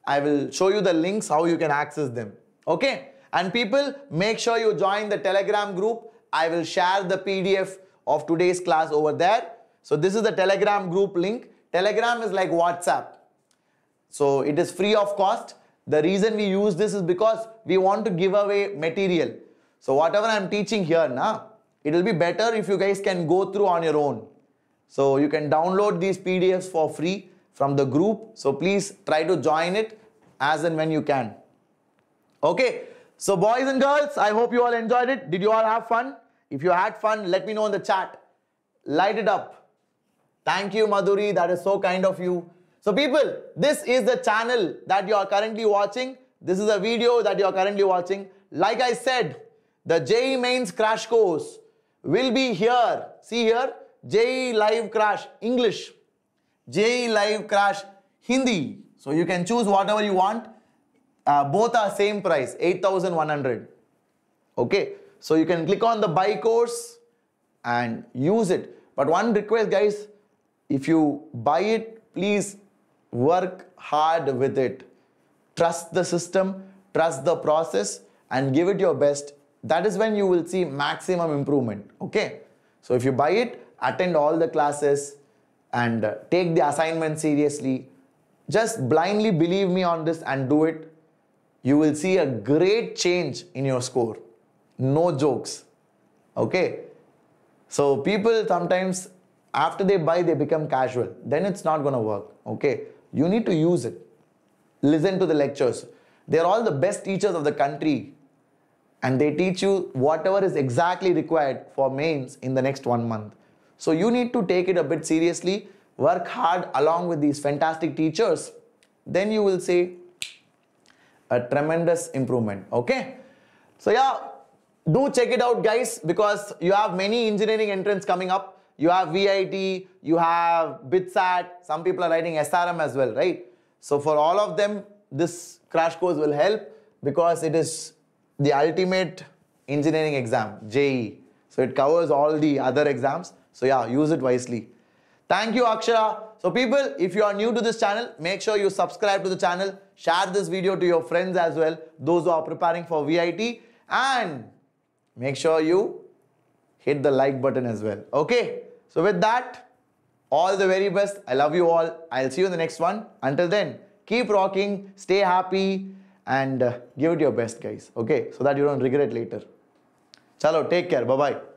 I will show you the links how you can access them. Okay. And people, make sure you join the Telegram group. I will share the PDF of today's class over there. So this is the Telegram group link. Telegram is like WhatsApp. So it is free of cost. The reason we use this is because we want to give away material. So whatever I'm teaching here now, it will be better if you guys can go through on your own. So you can download these PDFs for free from the group. So please try to join it as and when you can. Okay. So boys and girls, I hope you all enjoyed it. Did you all have fun? If you had fun, let me know in the chat. Light it up. Thank you, Madhuri. That is so kind of you. So people, this is the channel that you are currently watching. This is a video that you are currently watching. Like I said, the JEE Mains crash course will be here. See here, JEE Live Crash English, JEE Live Crash Hindi. So you can choose whatever you want. Uh, both are same price, 8100. Okay, so you can click on the buy course and use it. But one request guys, if you buy it, please work hard with it. Trust the system, trust the process and give it your best. That is when you will see maximum improvement. Okay. So if you buy it, attend all the classes and uh, take the assignment seriously. Just blindly believe me on this and do it. You will see a great change in your score. No jokes. Okay. So people sometimes after they buy they become casual. Then it's not going to work. Okay. You need to use it. Listen to the lectures. They're all the best teachers of the country and they teach you whatever is exactly required for mains in the next one month. So you need to take it a bit seriously, work hard along with these fantastic teachers. Then you will see a tremendous improvement. Okay. So yeah, do check it out guys because you have many engineering entrants coming up you have VIT, you have BITSAT, some people are writing SRM as well, right? So for all of them, this crash course will help because it is the ultimate engineering exam, JEE. So it covers all the other exams. So yeah, use it wisely. Thank you, Akshara. So people, if you are new to this channel, make sure you subscribe to the channel, share this video to your friends as well, those who are preparing for VIT and make sure you hit the like button as well. Okay. So with that, all the very best. I love you all. I'll see you in the next one. Until then, keep rocking, stay happy and uh, give it your best guys. Okay. So that you don't regret later. Chalo, take care. Bye-bye.